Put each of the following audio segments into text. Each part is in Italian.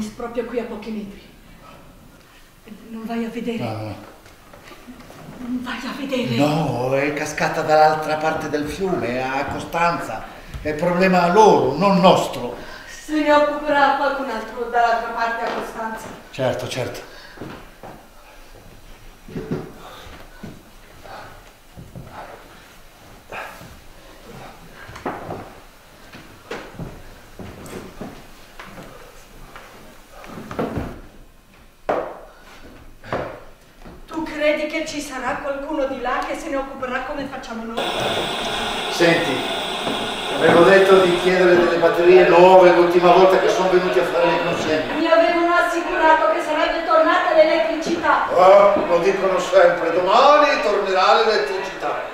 qui a Tomis, proprio qui a pochi metri. Non vai a vedere. No. Non vai a vedere. No, è cascata dall'altra parte del fiume, a Costanza. È problema loro, non nostro. Se ne occuperà qualcun altro dall'altra parte a Costanza. Certo, certo. Tu credi che ci sarà qualcuno di là che se ne occuperà come facciamo noi? Senti, avevo detto di chiedere delle batterie nuove l'ultima volta che sono venuti a fare le consegne. Mi avevano assicurato che sarebbe tornata l'elettricità. Oh, lo dicono sempre, domani tornerà l'elettricità.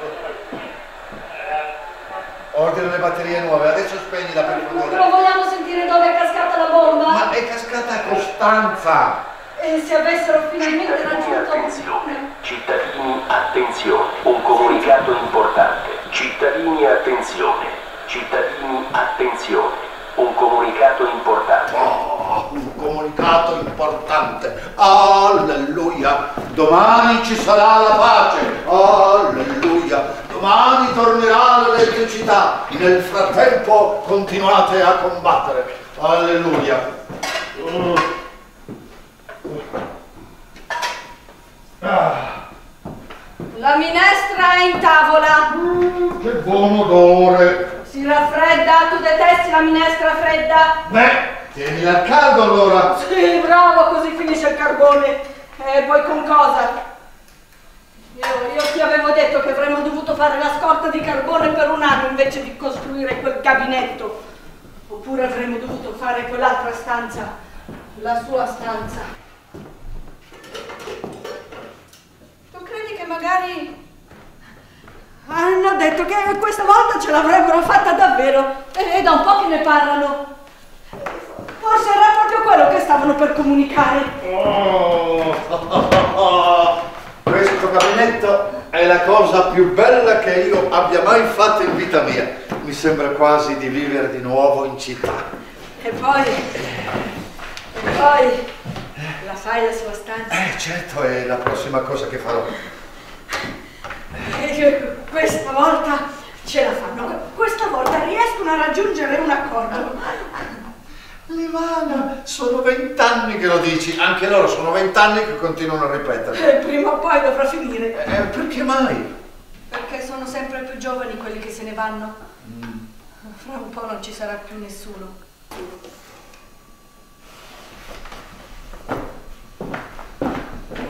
Ordina le batterie nuove, adesso spegnila per favore. Però vogliamo sentire dove è cascata la bomba? Ma è cascata a Costanza! E se avessero finalmente raggiunto... Attenzione, cittadini, attenzione, un comunicato importante. Cittadini, attenzione, cittadini, attenzione, un comunicato importante. Oh, un comunicato importante. Alleluia. Domani ci sarà la pace. Alleluia. Domani tornerà l'elettricità. Nel frattempo continuate a combattere. Alleluia. Uh. Ah, La minestra è in tavola. che buon odore. Si raffredda, tu detesti la minestra fredda? Beh, tienila al caldo allora. Sì, bravo, così finisce il carbone. E poi con cosa? Io, io ti avevo detto che avremmo dovuto fare la scorta di carbone per un anno invece di costruire quel gabinetto. Oppure avremmo dovuto fare quell'altra stanza, la sua stanza. Credi che magari... Hanno detto che questa volta ce l'avrebbero fatta davvero e da un po' che ne parlano. Forse era proprio quello che stavano per comunicare. Oh, questo gabinetto è la cosa più bella che io abbia mai fatto in vita mia. Mi sembra quasi di vivere di nuovo in città. E poi... E poi... La sai la sua stanza? Eh, certo, è la prossima cosa che farò. E questa volta ce la fanno. Questa volta riescono a raggiungere un accordo. Livana, sono vent'anni che lo dici, anche loro sono vent'anni che continuano a ripetere. E prima o poi dovrà finire. Eh, perché mai? Perché sono sempre più giovani quelli che se ne vanno. Fra un po' non ci sarà più nessuno.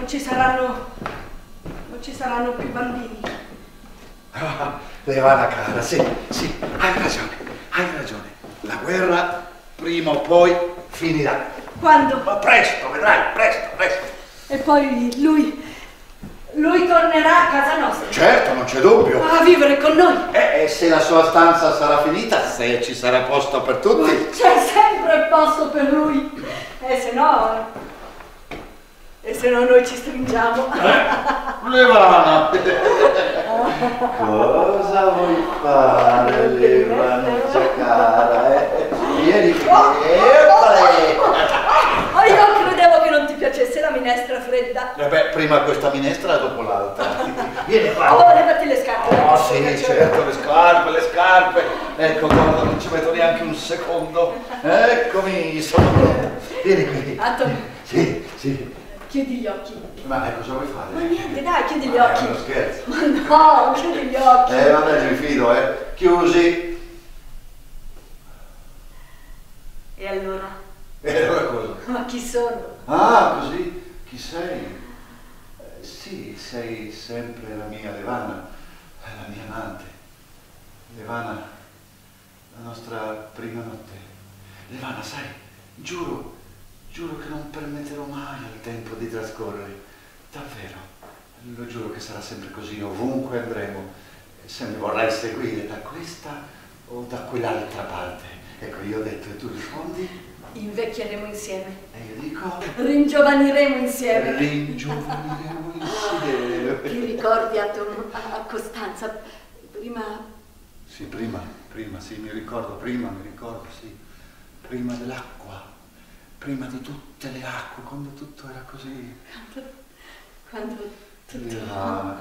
Non ci saranno. Non ci saranno più bambini. Ah, Levana cara, sì, sì, hai ragione, hai ragione. La guerra prima o poi finirà. Quando? Ma presto, vedrai, presto, presto. E poi lui. Lui tornerà a casa nostra. Certo, non c'è dubbio. A vivere con noi. Eh, e se la sua stanza sarà finita, se ci sarà posto per tutti. C'è sempre posto per lui. E se no. E se no noi ci stringiamo. Levana! Cosa vuoi fare, Levanuccia cara? Eh? Vieni qui, eppale! Oh, io credevo che non ti piacesse la minestra fredda. Eh beh, prima questa minestra e dopo l'altra. Vieni qua. Oh, levati le scarpe. Oh sì, certo, le scarpe, le scarpe. Ecco, guarda, non ci metto neanche un secondo. Eccomi, sono pronto. Vieni qui. Antonio, Sì, sì. Chiudi gli occhi. Ma eh, cosa vuoi fare? Ma niente, dai, chiudi gli Ma è occhi. uno scherzo. Ma no, chiudi gli occhi. Eh, vabbè, mi fido, eh. Chiusi. E allora? E allora cosa? Ma chi sono? Ah, così? Chi sei? Eh, sì, sei sempre la mia Levana, la mia amante. Levana, la nostra prima notte. Levana, sai, giuro, giuro che non permetterò mai al tempo di trascorrere. Davvero, lo giuro che sarà sempre così ovunque andremo. Se mi vorrai seguire da questa o da quell'altra parte. Ecco, io ho detto e tu rispondi Invecchieremo insieme. e io dico... Ringiovaniremo insieme. Ringiovaniremo insieme. Ti ricordi a, Tom- a Costanza? Prima, sì, prima, prima, sì, mi ricordo, prima, mi ricordo, sì. Prima dell'acqua, prima di tutte le acque, quando tutto era così. Quando tutto... Ivana.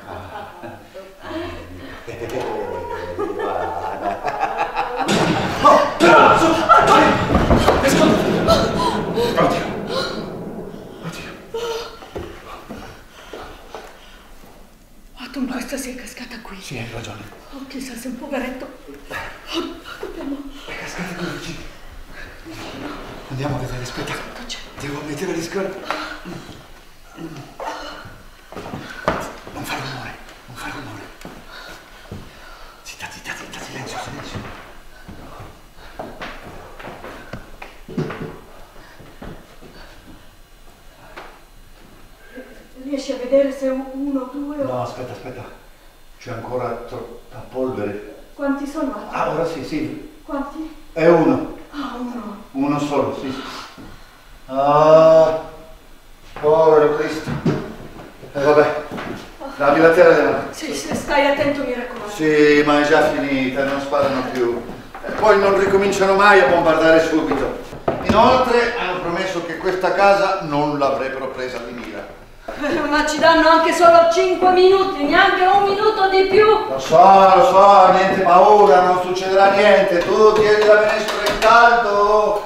Oddio. Oddio. Atom, questa si è cascata qui. Sì, hai ragione. Oh, chissà se un poveretto... È cascata qui vicino. Andiamo a vedere, aspetta. Devo mettere le scarpe. Non fare rumore, non fare rumore. Zitta, zitta, zitta, silenzio, silenzio. Riesci a vedere se uno, due o... No, aspetta, aspetta. C'è ancora troppa polvere. Quanti sono? Ah, ora sì, sì. Quanti? È uno. Ah, uno. Uno solo, sì. sì. Ah, povero Cristo. E vabbè, dammi la terra della. Sì, se stai attento mi raccomando. Sì, ma è già finita, non sparano più. E poi non ricominciano mai a bombardare subito. Inoltre hanno promesso che questa casa non l'avrebbero presa di mira. Ma ci danno anche solo 5 minuti, neanche un minuto di più. Lo so, lo so, niente paura, non succederà niente. Tu tieni la minestra in caldo.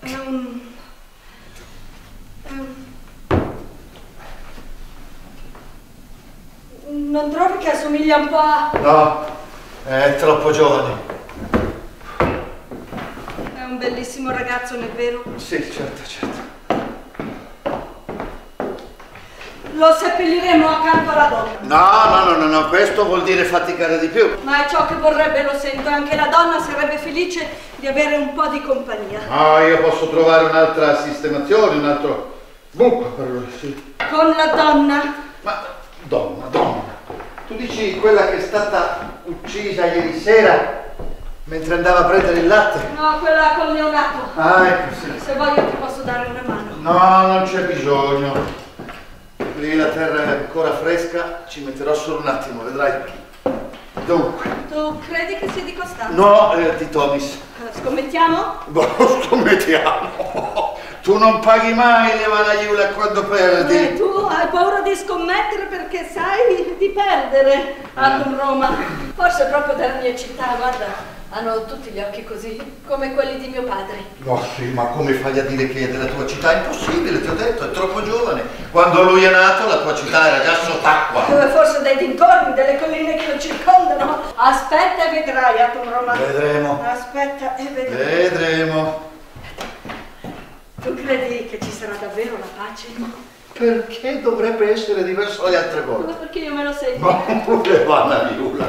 È un... è un- Non trovi che assomiglia un po' a... No, è troppo giovane. È un bellissimo ragazzo, non è vero? Sì, certo, certo. Lo seppelliremo accanto alla donna. No, no, no, no, no, questo vuol dire faticare di più. Ma è ciò che vorrebbe, lo sento. Anche la donna sarebbe felice di avere un po' di compagnia. No, io posso trovare un'altra sistemazione, un altro buco per lui, sì. Con la donna? Ma, donna, donna, tu dici quella che è stata uccisa ieri sera mentre andava a prendere il latte? No, quella con Leonato. Ah, ecco, sì. Se vuoi io ti posso dare una mano. No, non c'è bisogno. Lì la terra è ancora fresca, ci metterò solo un attimo, vedrai. Dunque, Tu credi che sia di Costanzo? no, eh, di Tomis. Eh, Scommettiamo? Boh, scommettiamo. Tu non paghi mai Levana Iula quando Eh, perdi. tu hai paura di scommettere perché sai di perdere Atom Roma. Forse proprio della mia città, guarda, hanno tutti gli occhi così, come quelli di mio padre. No, sì, ma come fai a dire che è della tua città? È impossibile, ti ho detto, è troppo giovane. Quando lui è nato la tua città era già sott'acqua. Eh, Forse dei dintorni, delle colline che lo circondano. Aspetta e vedrai, Atom Roma. Vedremo. Aspetta e vedrai. Vedremo. Tu credi che ci sarà davvero la pace? Perché dovrebbe essere diverso dalle altre Ma volte? perché io me lo sento? Ma Levana Iula.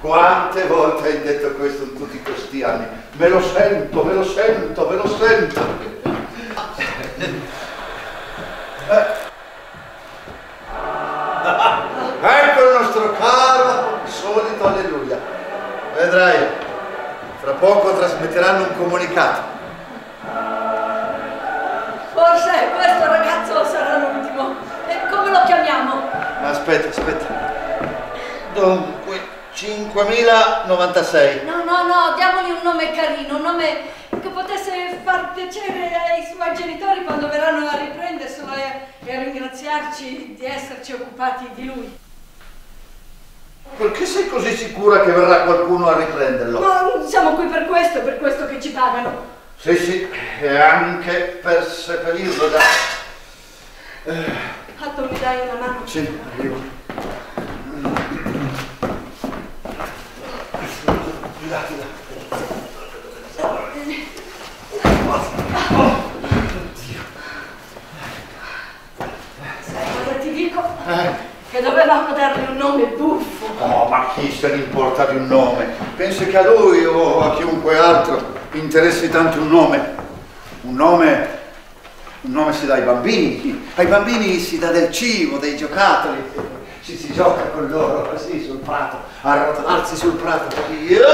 Quante volte hai detto questo in tutti questi anni? Me lo sento, me lo sento, me lo sento. Eh. Ecco il nostro caro solito alleluia. Vedrai, fra poco trasmetteranno un comunicato. Forse questo ragazzo sarà l'ultimo. E come lo chiamiamo? Aspetta, aspetta. Dunque, 5096. No, no, no, diamogli un nome carino, un nome potesse far piacere ai suoi genitori quando verranno a riprenderselo e, e a ringraziarci di esserci occupati di lui. Perché sei così sicura che verrà qualcuno a riprenderlo? Ma siamo qui per questo, per questo che ci pagano. Sì, sì, e anche per seppellirlo da... Atto, mi dai una mano? Sì, ti dico? Che dovevamo dargli un nome buffo. Oh, ma chi se ne importa di un nome? Pensa che a lui o a chiunque altro interessi tanto un nome. Un nome, un nome si dà ai bambini. Ai bambini si dà del cibo, dei giocattoli. Ci si gioca con loro così sul prato, a rotolarsi sul prato così.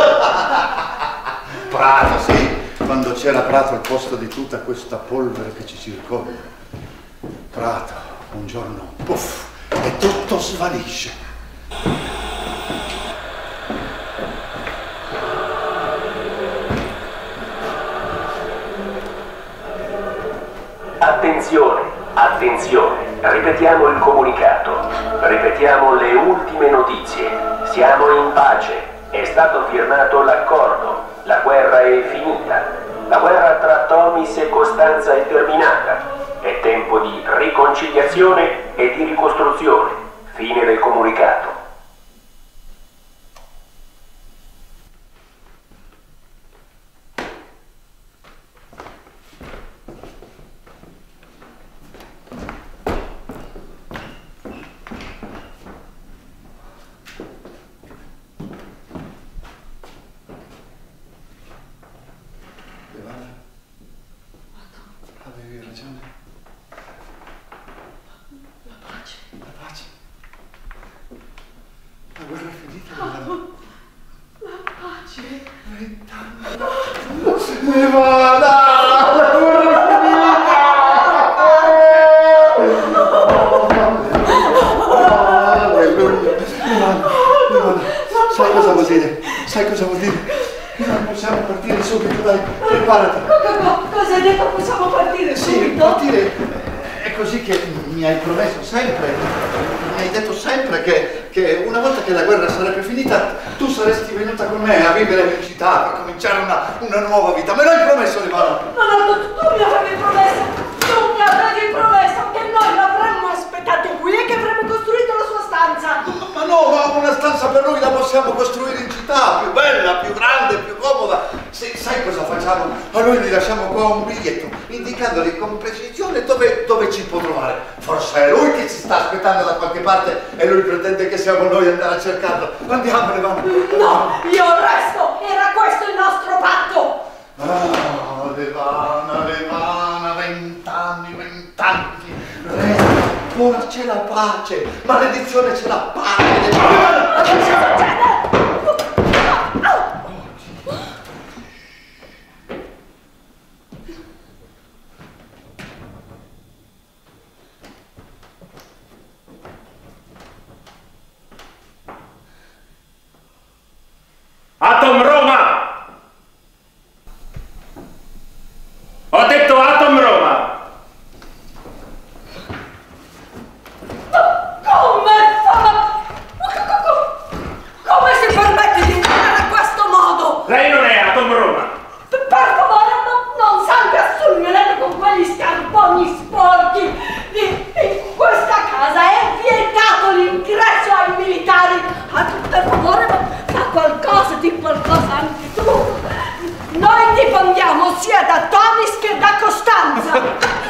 Prato, sì, quando c'era prato al posto di tutta questa polvere che ci circonda. Prato, un giorno, puff, e tutto svanisce. Attenzione, attenzione. Ripetiamo il comunicato. Ripetiamo le ultime notizie. Siamo in pace. È stato firmato l'accordo. La guerra è finita. La guerra tra Tomis e Costanza è terminata. È tempo di riconciliazione e di ricostruzione. Fine del comunicato. Levana, avevi ragione. La pace. La pace. La guerra è finita, Levana. Pace. Levana! La guerra è finita! Alleluia! Levana, Levana, sai cosa vuol dire? Sai cosa vuol dire? Che non possiamo partire subito, dai, preparati. Co- Cosa hai detto? Possiamo partire Sì, subito? partire è così che mi hai promesso sempre, mi hai detto sempre che, che una volta che la guerra sarebbe finita tu saresti venuta con me a vivere in città, per cominciare una, una nuova vita. Me l'hai promesso, Livana? No, no, tu, tu mi avevi promesso, tu mi avevi promesso che noi l'avremmo aspettato qui e che avremmo costruito la sua stanza. Ma, ma no, ma una stanza per lui la possiamo costruire in città, più bella, più grande, più comoda. Se- sai cosa facciamo? A lui gli lasciamo qua un biglietto indicandogli con precisione dove, dove ci può trovare. Forse è lui che ci sta aspettando da qualche parte e lui pretende che siamo noi ad andare a cercarlo. Andiamo, Livana. No, io resto, era questo il nostro patto. Ah, Levana, Levana, vent'anni, vent'anni. Re, ora c'è la pace, maledizione c'è la pace. Ma che cosa succede? Atom Roma! Ho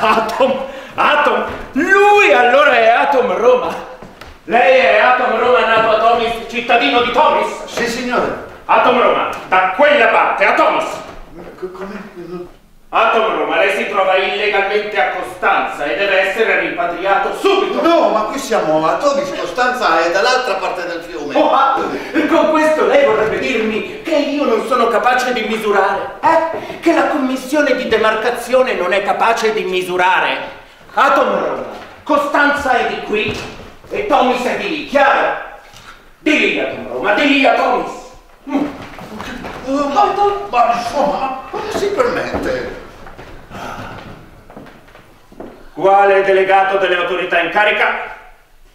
Atom! Atom! Lui allora è Atom Roma! Lei è Atom Roma nato a Tomis, cittadino di Tomis! Sì, signore. Atom Roma, da quella parte, a Tomis! Co- Come? Atom Roma, lei si trova illegalmente a Costanza e deve essere rimpatriato subito! No, ma qui siamo a Tomis, Costanza è dall'altra parte del fiume. Oh, ah, con questo lei vorrebbe dirmi che io non sono capace di misurare? Eh? Che la commissione di demarcazione non è capace di misurare? Atom Roma, Costanza è di qui e Tomis è di lì, chiaro? Di lì Atom Roma, di lì Tomis. Mm. Ma, ma insomma, come si permette? Quale delegato delle autorità in carica?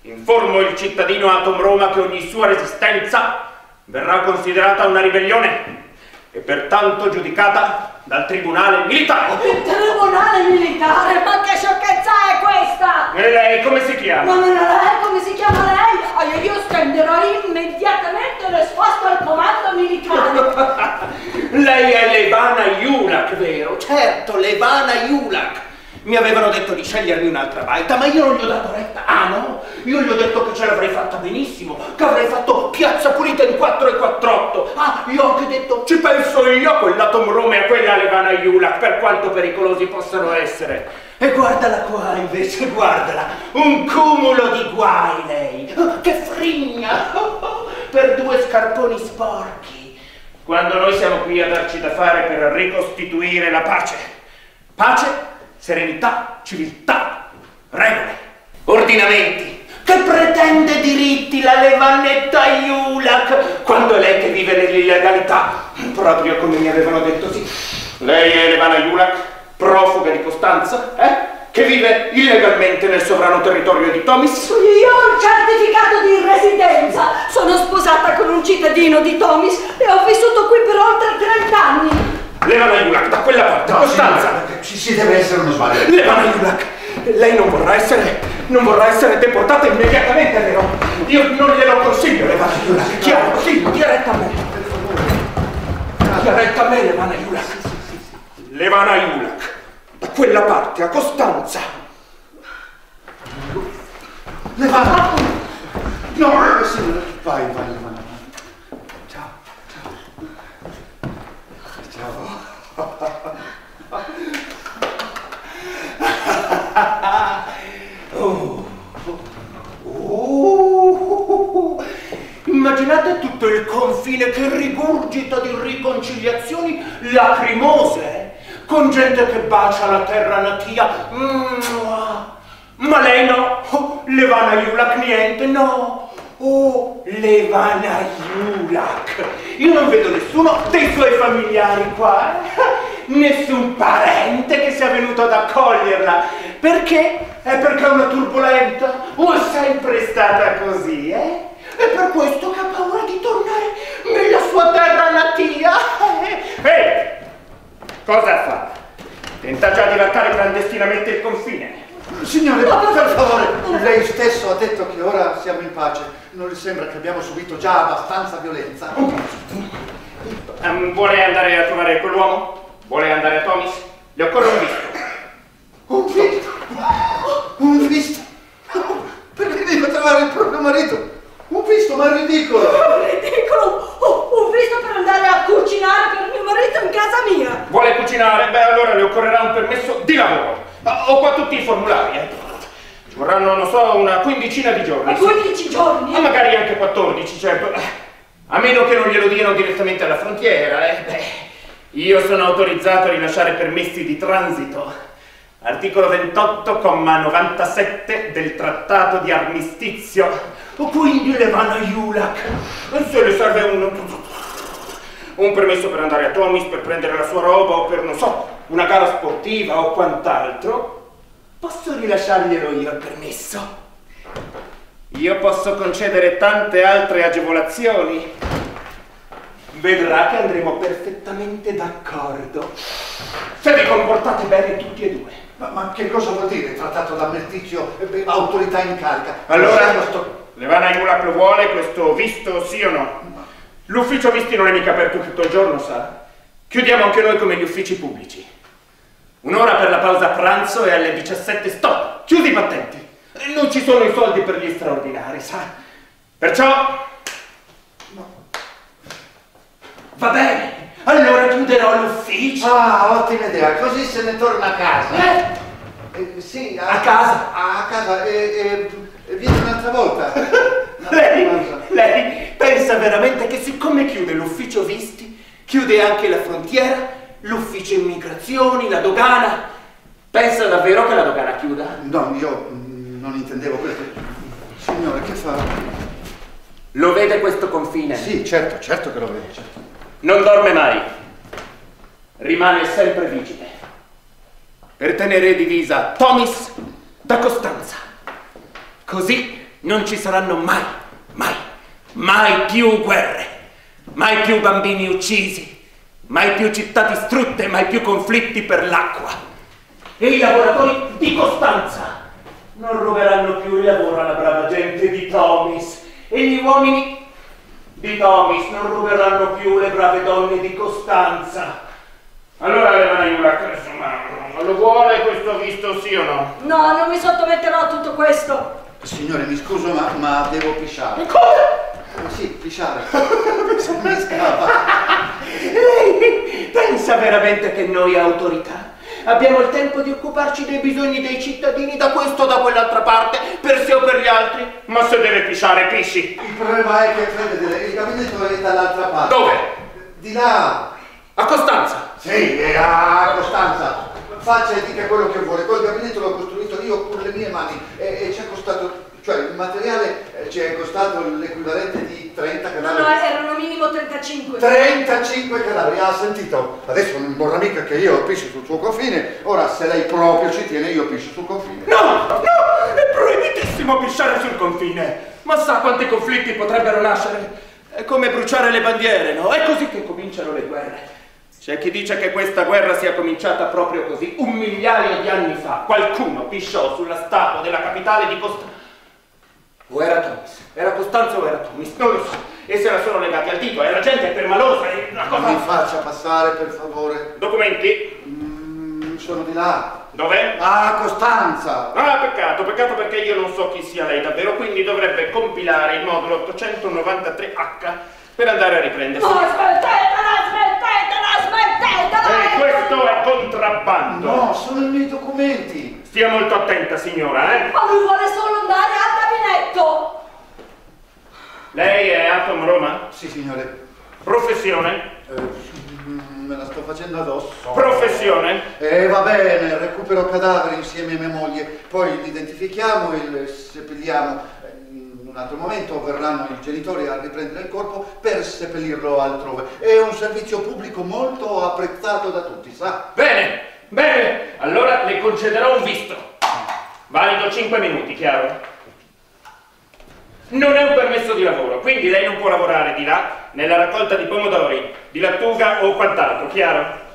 Informo il cittadino Atom Roma che ogni sua resistenza verrà considerata una ribellione e pertanto giudicata dal tribunale militare. Il tribunale militare? Ma che sciocchezza è questa? E lei come si chiama? Ma non è lei? Come si chiama lei? Ah, io stenderò immediatamente l'esposto al militare. lei è Levana Yulak, vero? Certo, Levana Yulak. Mi avevano detto di scegliermi un'altra baita, ma io non gli ho dato retta. Ah no? Io gli ho detto che ce l'avrei fatta benissimo, che avrei fatto piazza pulita in 4 e 48. Ah, io ho anche detto, ci penso io a quell'Atom Rome e a quella Levana Yulak, per quanto pericolosi possano essere. E guardala qua invece, guardala, un cumulo di guai lei. Oh, che frigna! per due scarponi sporchi. Quando noi siamo qui a darci da fare per ricostituire la pace. Pace serenità, civiltà, regole, ordinamenti. Che pretende diritti la levannetta Iulak quando è lei che vive nell'illegalità? Proprio come mi avevano detto sì. Lei è Levana Iulak, profuga di Costanza, eh? Che vive illegalmente nel sovrano territorio di Tomis? Io ho un certificato di residenza. Sono sposata con un cittadino di Tomis e ho vissuto qui per oltre 30 anni. Levana Yulak, da quella parte, no, Costanza! Ci, ci deve essere uno sbaglio. Levana Yulak, lei non vorrà essere, non vorrà essere deportata immediatamente, vero? Io non glielo consiglio, Levana Yulak, chiaro, sì, dia retta a me. Per favore. Dia retta a me, Levana Yulak. Levana Yulak, da quella parte, a Costanza. Levana! No, vai, vai, Levana. Oh. Immaginate tutto il confine che rigurgita di riconciliazioni lacrimose, con gente che bacia la terra natia. Mm. Ma lei no, oh, Levana Yulak niente, no. Oh, Levana Yulak. Io non vedo nessuno dei suoi familiari qua. Nessun parente che sia venuto ad accoglierla. Perché? È perché è una turbolenta? O è sempre stata così, eh? E per questo che ha paura di tornare nella sua terra natia. Ehi! Cosa fa? Tenta già di varcare clandestinamente il confine. Signore, per favore, lei stesso ha detto che ora siamo in pace. Non le sembra che abbiamo subito già abbastanza violenza? Um, vuole andare a trovare quell'uomo? Vuole andare a Tomis? Le occorre un visto. Un visto? Un visto? Perché devo trovare il proprio marito? Un visto, ma è ridicolo! Ridicolo! Oh, un visto per andare a cucinare per mio marito in casa mia! Vuole cucinare? Beh, allora le occorrerà un permesso di lavoro. Ho qua tutti i formulari, eh. Ci vorranno, non so, una quindicina di giorni. Ma 15 giorni? Ma magari anche 14, certo. A meno che non glielo diano direttamente alla frontiera, eh. Beh, io sono autorizzato a rilasciare permessi di transito. Articolo 28,97 del trattato di armistizio. Quindi le vanno a Yulak. Se le serve un, un permesso per andare a Tomis, per prendere la sua roba o per, non so, una gara sportiva o quant'altro, posso rilasciarglielo io il permesso. Io posso concedere tante altre agevolazioni. Vedrà che andremo perfettamente d'accordo. Se vi comportate bene tutti e due. Ma, ma che cosa vuol dire trattato da Mertizio, eh, autorità in carica? Allora, questo... Levana Iulak lo vuole, questo visto sì o no? L'ufficio visti non è mica aperto tutto il giorno, sa? Chiudiamo anche noi come gli uffici pubblici. Un'ora per la pausa pranzo e alle 17 stop, chiusi i battenti. Non ci sono i soldi per gli straordinari, sa? Perciò... No. Va bene, allora chiuderò l'ufficio. Ah, ottima idea, così se ne torna a casa. Eh? Eh, sì, a, a casa. A, a casa, e, e vieni un'altra volta. lei, lei pensa veramente che siccome chiude l'ufficio visti, chiude anche la frontiera, l'ufficio immigrazioni, la dogana? Pensa davvero che la dogana chiuda? No, io non intendevo questo. Signore, che fa? Lo vede questo confine? Sì, certo, certo che lo vedo, certo. non dorme mai, rimane sempre vigile per tenere divisa Tomis da Costanza. Così non ci saranno mai, mai, mai più guerre, mai più bambini uccisi, mai più città distrutte, mai più conflitti per l'acqua. E i lavoratori di Costanza non ruberanno più il lavoro alla brava gente di Tomis e gli uomini di Tomis non ruberanno più le brave donne di Costanza. Allora le mani ma lo vuole questo visto sì o no? No, non mi sottometterò a tutto questo. Signore, mi scuso, ma, ma devo pisciare. Cosa? Eh, sì, pisciare. mi scappa. Lei pensa veramente che noi autorità abbiamo il tempo di occuparci dei bisogni dei cittadini da questo o da quell'altra parte, per sé o per gli altri? Ma se deve pisciare, pisci. Il problema è che, vedete, il gabinetto è dall'altra parte. Dove? Di là. A Costanza? Sì, è a Costanza. Faccia e dica quello che vuole. Quel gabinetto l'ho costruito io con le mie mani e, e ci è costato cioè il materiale eh, ci è costato l'equivalente di 30 cadaveri. No, no, erano minimo 35. 35 cadaveri, ha sentito? Adesso non vorrà mica che io pisci sul suo confine, ora se lei proprio ci tiene io pisci sul confine. No, no, è proibitissimo pisciare sul confine. Ma sa quanti conflitti potrebbero nascere? È come bruciare le bandiere, no? È così che cominciano le guerre. C'è chi dice che questa guerra sia cominciata proprio così. Un migliaio di anni fa qualcuno pisciò sulla statua della capitale di Costanza. O era Tomis? Era Costanza o era Tomis? Non lo so. E se era solo legati al dito, era gente permalosa e una cosa... Mi faccia passare, per favore. Documenti? Mm, sono di là. Dov'è? Ah, Costanza! Ah, peccato, peccato perché io non so chi sia lei davvero, quindi dovrebbe compilare il modulo 893H per andare a riprendersi. No, smettetela, smettetela, smettetela! E questo è contrabbando. No, sono i miei documenti. Stia molto attenta, signora, eh? Ma lui vuole solo andare al gabinetto! Lei è Atom Roma? Sì, signore. Professione? Eh, me la sto facendo addosso. Professione? E va bene, recupero cadaveri insieme a mia moglie, poi li identifichiamo e li seppelliamo. Un altro momento verranno i genitori a riprendere il corpo per seppellirlo altrove. È un servizio pubblico molto apprezzato da tutti, sa? Bene, bene. Allora le concederò un visto. Valido 5 minuti, chiaro? Non è un permesso di lavoro, quindi lei non può lavorare di là nella raccolta di pomodori, di lattuga o quant'altro, chiaro?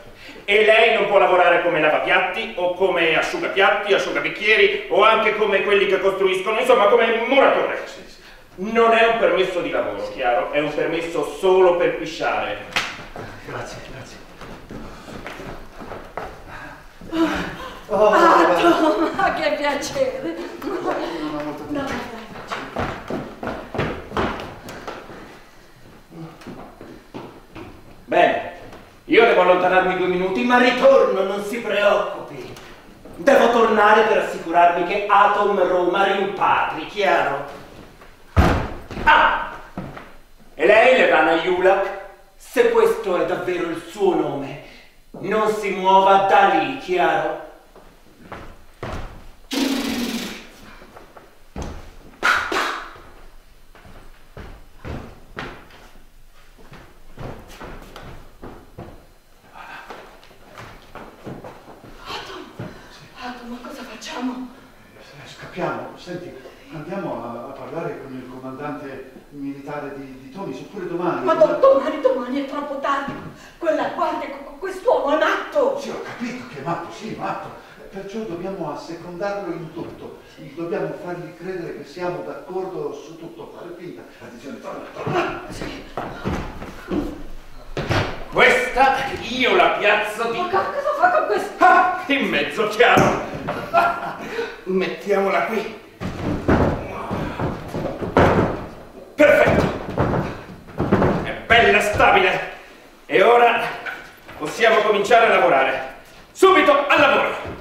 E lei non può lavorare come lavapiatti o come asciugapiatti, asciugabicchieri o anche come quelli che costruiscono, insomma come muratore. Non è un permesso di lavoro, chiaro? È un permesso solo per pisciare. Grazie, grazie. Oh, ma che piacere! Non ho molto No, Bene, io devo allontanarmi due minuti, ma ritorno, non si preoccupi. Devo tornare per assicurarmi che Atom Roma rimpatri, chiaro? Ah! E lei, Levana Yulak, se questo è davvero il suo nome, non si muova da lì, chiaro? Atom, ma cosa facciamo? Eh, Scappiamo, senti, andiamo a, a parlare con il comandante militare di, di Tomis, oppure domani. Ma do- domani, domani è troppo tardi. Quella guardia, co- co- quest'uomo è matto. Sì, ho capito che è matto, sì, matto. Perciò dobbiamo assecondarlo in tutto. Dobbiamo fargli credere che siamo d'accordo su tutto. Fare finta. Attenzione, torna, torna. Questa io la piazzo di... Ma co- cosa fa con questo? Ah, in mezzo, chiaro. Mettiamola qui. Perfetto. È bella stabile. E ora possiamo cominciare a lavorare. Subito al lavoro.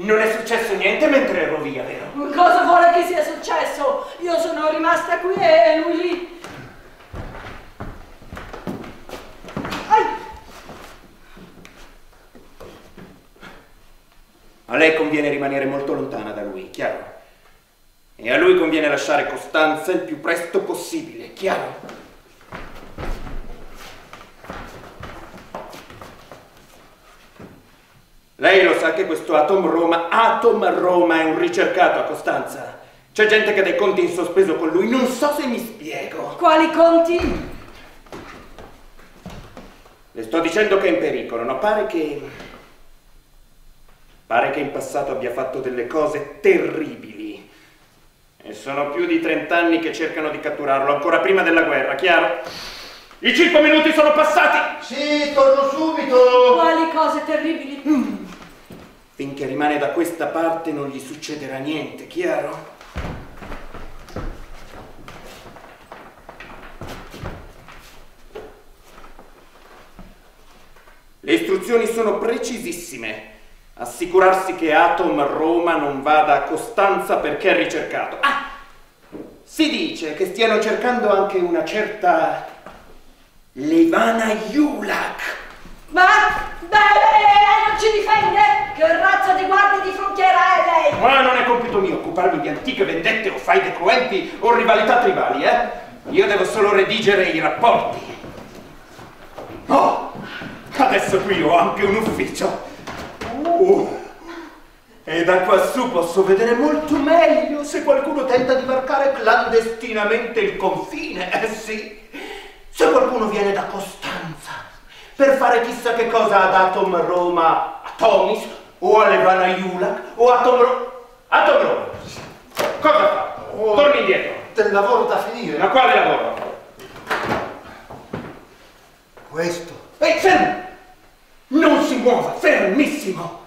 Non è successo niente mentre ero via, vero? Cosa vuole che sia successo? Io sono rimasta qui e lui lì. Ai, A lei conviene rimanere molto lontana da lui, chiaro? E a lui conviene lasciare Costanza il più presto possibile, chiaro? Lei lo sa che questo Atom Roma, Atom Roma è un ricercato a Costanza. C'è gente che ha dei conti in sospeso con lui, non so se mi spiego. Quali conti? Le sto dicendo che è in pericolo, no? Pare che... Pare che in passato abbia fatto delle cose terribili. E sono più di 30 anni che cercano di catturarlo, ancora prima della guerra, chiaro? I cinque minuti sono passati! Sì, torno subito! Quali cose terribili? Mm. Finché rimane da questa parte non gli succederà niente, chiaro? Le istruzioni sono precisissime. Assicurarsi che Atom Roma non vada a Costanza perché è ricercato. Ah! Si dice che stiano cercando anche una certa Levana Yulak. Ma beh, non ci difende? Che razza di guardia di frontiera è lei? Ma non è compito mio occuparmi di antiche vendette o faide cruenti o rivalità tribali, eh? Io devo solo redigere i rapporti. Oh, adesso qui ho anche un ufficio. Uh, e da quassù posso vedere molto meglio se qualcuno tenta di varcare clandestinamente il confine, eh sì. Se qualcuno viene da Costanza per fare chissà che cosa ad Atom Roma, a Tomis, o a Levana Iulak, o a Atom Roma. Atom Roma, cosa fa? Oh, Torni indietro. Del lavoro da finire. Ma quale lavoro? Questo. Ehi, fermo! Non si muova, fermissimo!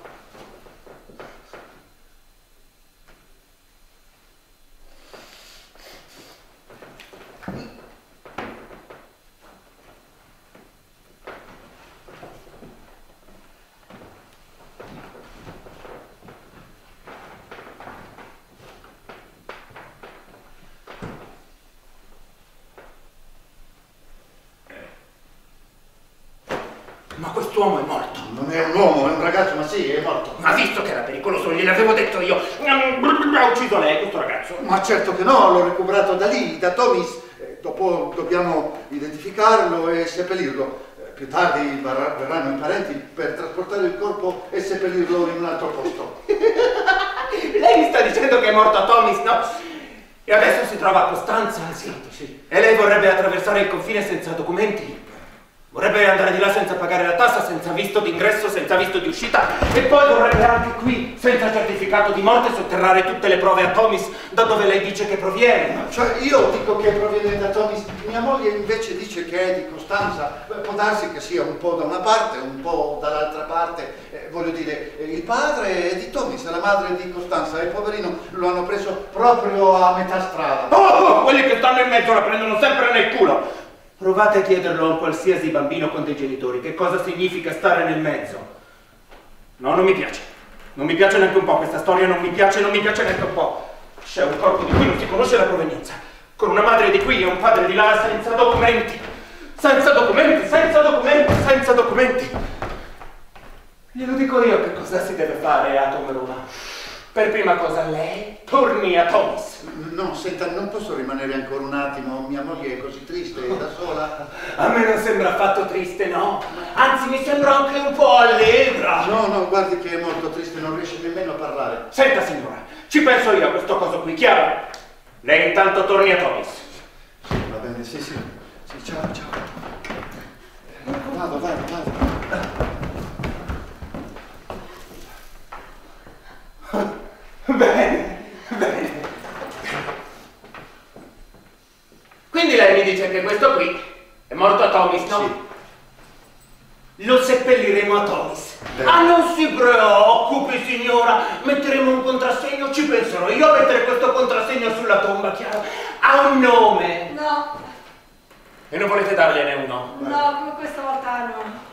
Quest'uomo è morto. Non è un uomo, è un ragazzo, ma sì, è morto. Ma visto che era pericoloso, gliel'avevo detto io. Ha ucciso lei, questo ragazzo. Ma certo che no, l'ho recuperato da lì, da Tomis. Eh, dopo dobbiamo identificarlo e seppellirlo. Eh, più tardi verranno i parenti per trasportare il corpo e seppellirlo in un altro posto. lei mi sta dicendo che è morto a Tomis, no? E adesso si trova a Costanza, sì. sì. E lei vorrebbe attraversare il confine senza documenti? Vorrebbe andare di là senza pagare la tassa, senza visto d'ingresso, senza visto di uscita e poi vorrebbe anche qui, senza certificato di morte, sotterrare tutte le prove a Tomis da dove lei dice che proviene. Cioè, io dico che proviene da Tomis, mia moglie invece dice che è di Costanza. Può darsi che sia un po' da una parte, un po' dall'altra parte. Eh, voglio dire, eh, il padre è di Tomis, la madre è di Costanza e poverino lo hanno preso proprio a metà strada. Oh, quelli che stanno in mezzo la prendono sempre nel culo. Provate a chiederlo a un qualsiasi bambino con dei genitori che cosa significa stare nel mezzo. No, non mi piace. Non mi piace neanche un po' questa storia, non mi piace, non mi piace neanche un po'. C'è un corpo di cui non si conosce la provenienza, con una madre di qui e un padre di là senza documenti. Senza documenti, senza documenti, senza documenti. Glielo dico io che cosa si deve fare, Atom Roma. Per prima cosa lei torni a Thomas. No, senta, non posso rimanere ancora un attimo, mia moglie è così triste e da sola. A me non sembra affatto triste, no? Anzi, mi sembra anche un po' allegra. No, no, guardi che è molto triste, non riesce nemmeno a parlare. Senta, signora, ci penso io a questo coso qui, chiaro? Lei intanto torni a Thomas. Sì, va bene, sì, sì. Sì, ciao, ciao. Vado, vado, vado. Bene, bene. Quindi lei mi dice che questo qui è morto a Tomis, no? Sì. Lo seppelliremo a Tomis. Bene. Ah, non si preoccupi, signora. Metteremo un contrassegno, ci penserò io a mettere questo contrassegno sulla tomba, chiaro? Ha un nome. No, E non volete dargliene uno? no, questa volta no.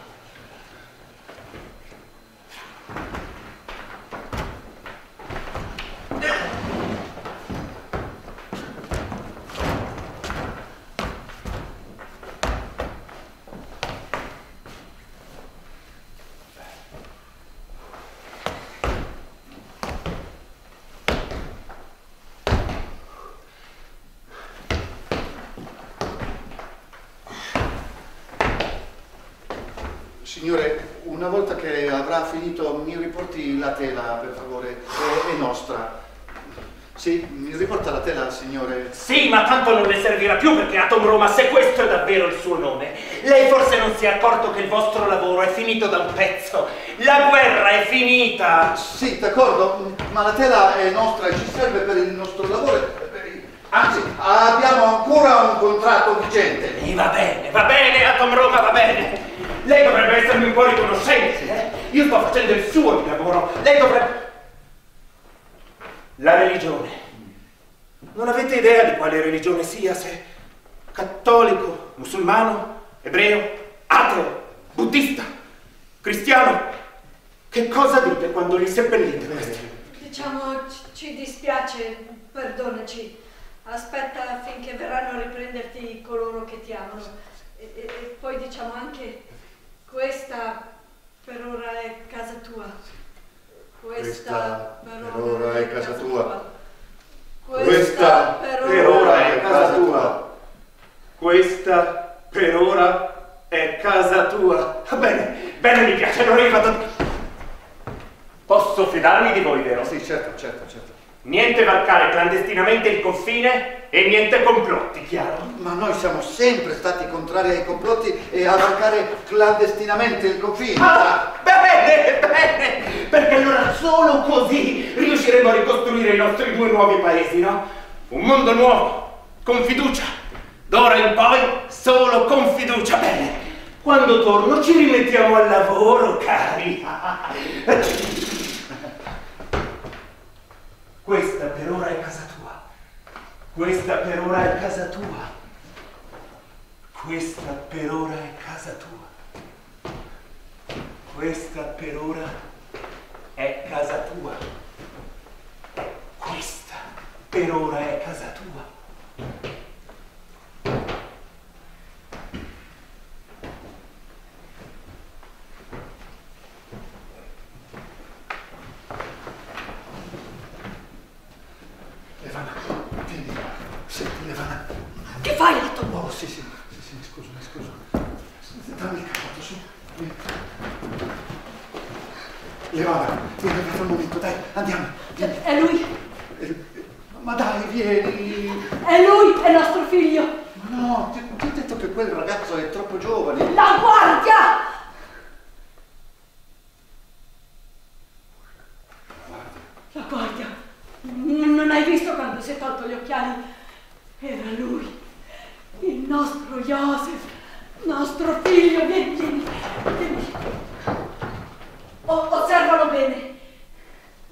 Atom Roma, se questo è davvero il suo nome, lei forse non si è accorto che il vostro lavoro è finito da un pezzo. La guerra è finita. Sì, d'accordo, ma la tela è nostra e ci serve per il nostro lavoro. Anzi, abbiamo ancora un contratto vigente. E va bene, va bene, Atom Roma, va bene. Lei dovrebbe essermi un po' riconoscente, eh? Io sto facendo il suo di lavoro. Lei dovrebbe... La religione. Non avete idea di quale religione sia, se cattolico, musulmano, ebreo, ateo, buddista, cristiano. Che cosa dite quando li seppellite questi? Diciamo, ci dispiace, perdonaci. Aspetta finché verranno a riprenderti coloro che ti amano. E, e, e poi diciamo anche, questa per ora è casa tua. Questa per ora è casa tua. Questa per ora è casa tua. Questa per ora è casa tua. Va bene, bene, mi piace, io vado... Posso fidarmi di voi, vero? Sì, certo, certo, certo. Niente varcare clandestinamente il confine e niente complotti, chiaro? Ma noi siamo sempre stati contrari ai complotti e a varcare clandestinamente il confine. Ah, bene, bene, perché allora solo così riusciremo a ricostruire i nostri due nuovi paesi, no? Un mondo nuovo, con fiducia. D'ora in poi solo con fiducia. Bene, quando torno ci rimettiamo al lavoro, cari. Questa per ora è casa tua. Questa per ora è casa tua. Questa per ora è casa tua. Questa per ora è casa tua. Questa per ora è casa tua. Levana, vieni. Senti, Levana. Che fai, Atom? Oh, sì, sì, sì, sì, scusa, scusa. Dammi il cappotto, su. Vieni. Levana, vieni, è il momento, dai, andiamo. Vieni. È lui, Ma dai, vieni. è lui, è nostro figlio. Ma no, ti, ti ho detto che quel ragazzo è troppo giovane. La guardia! La guardia. N- Non hai visto quando si è tolto gli occhiali? Era lui, il nostro Joseph, nostro figlio. Vieni, vieni, vieni. O- osservalo bene.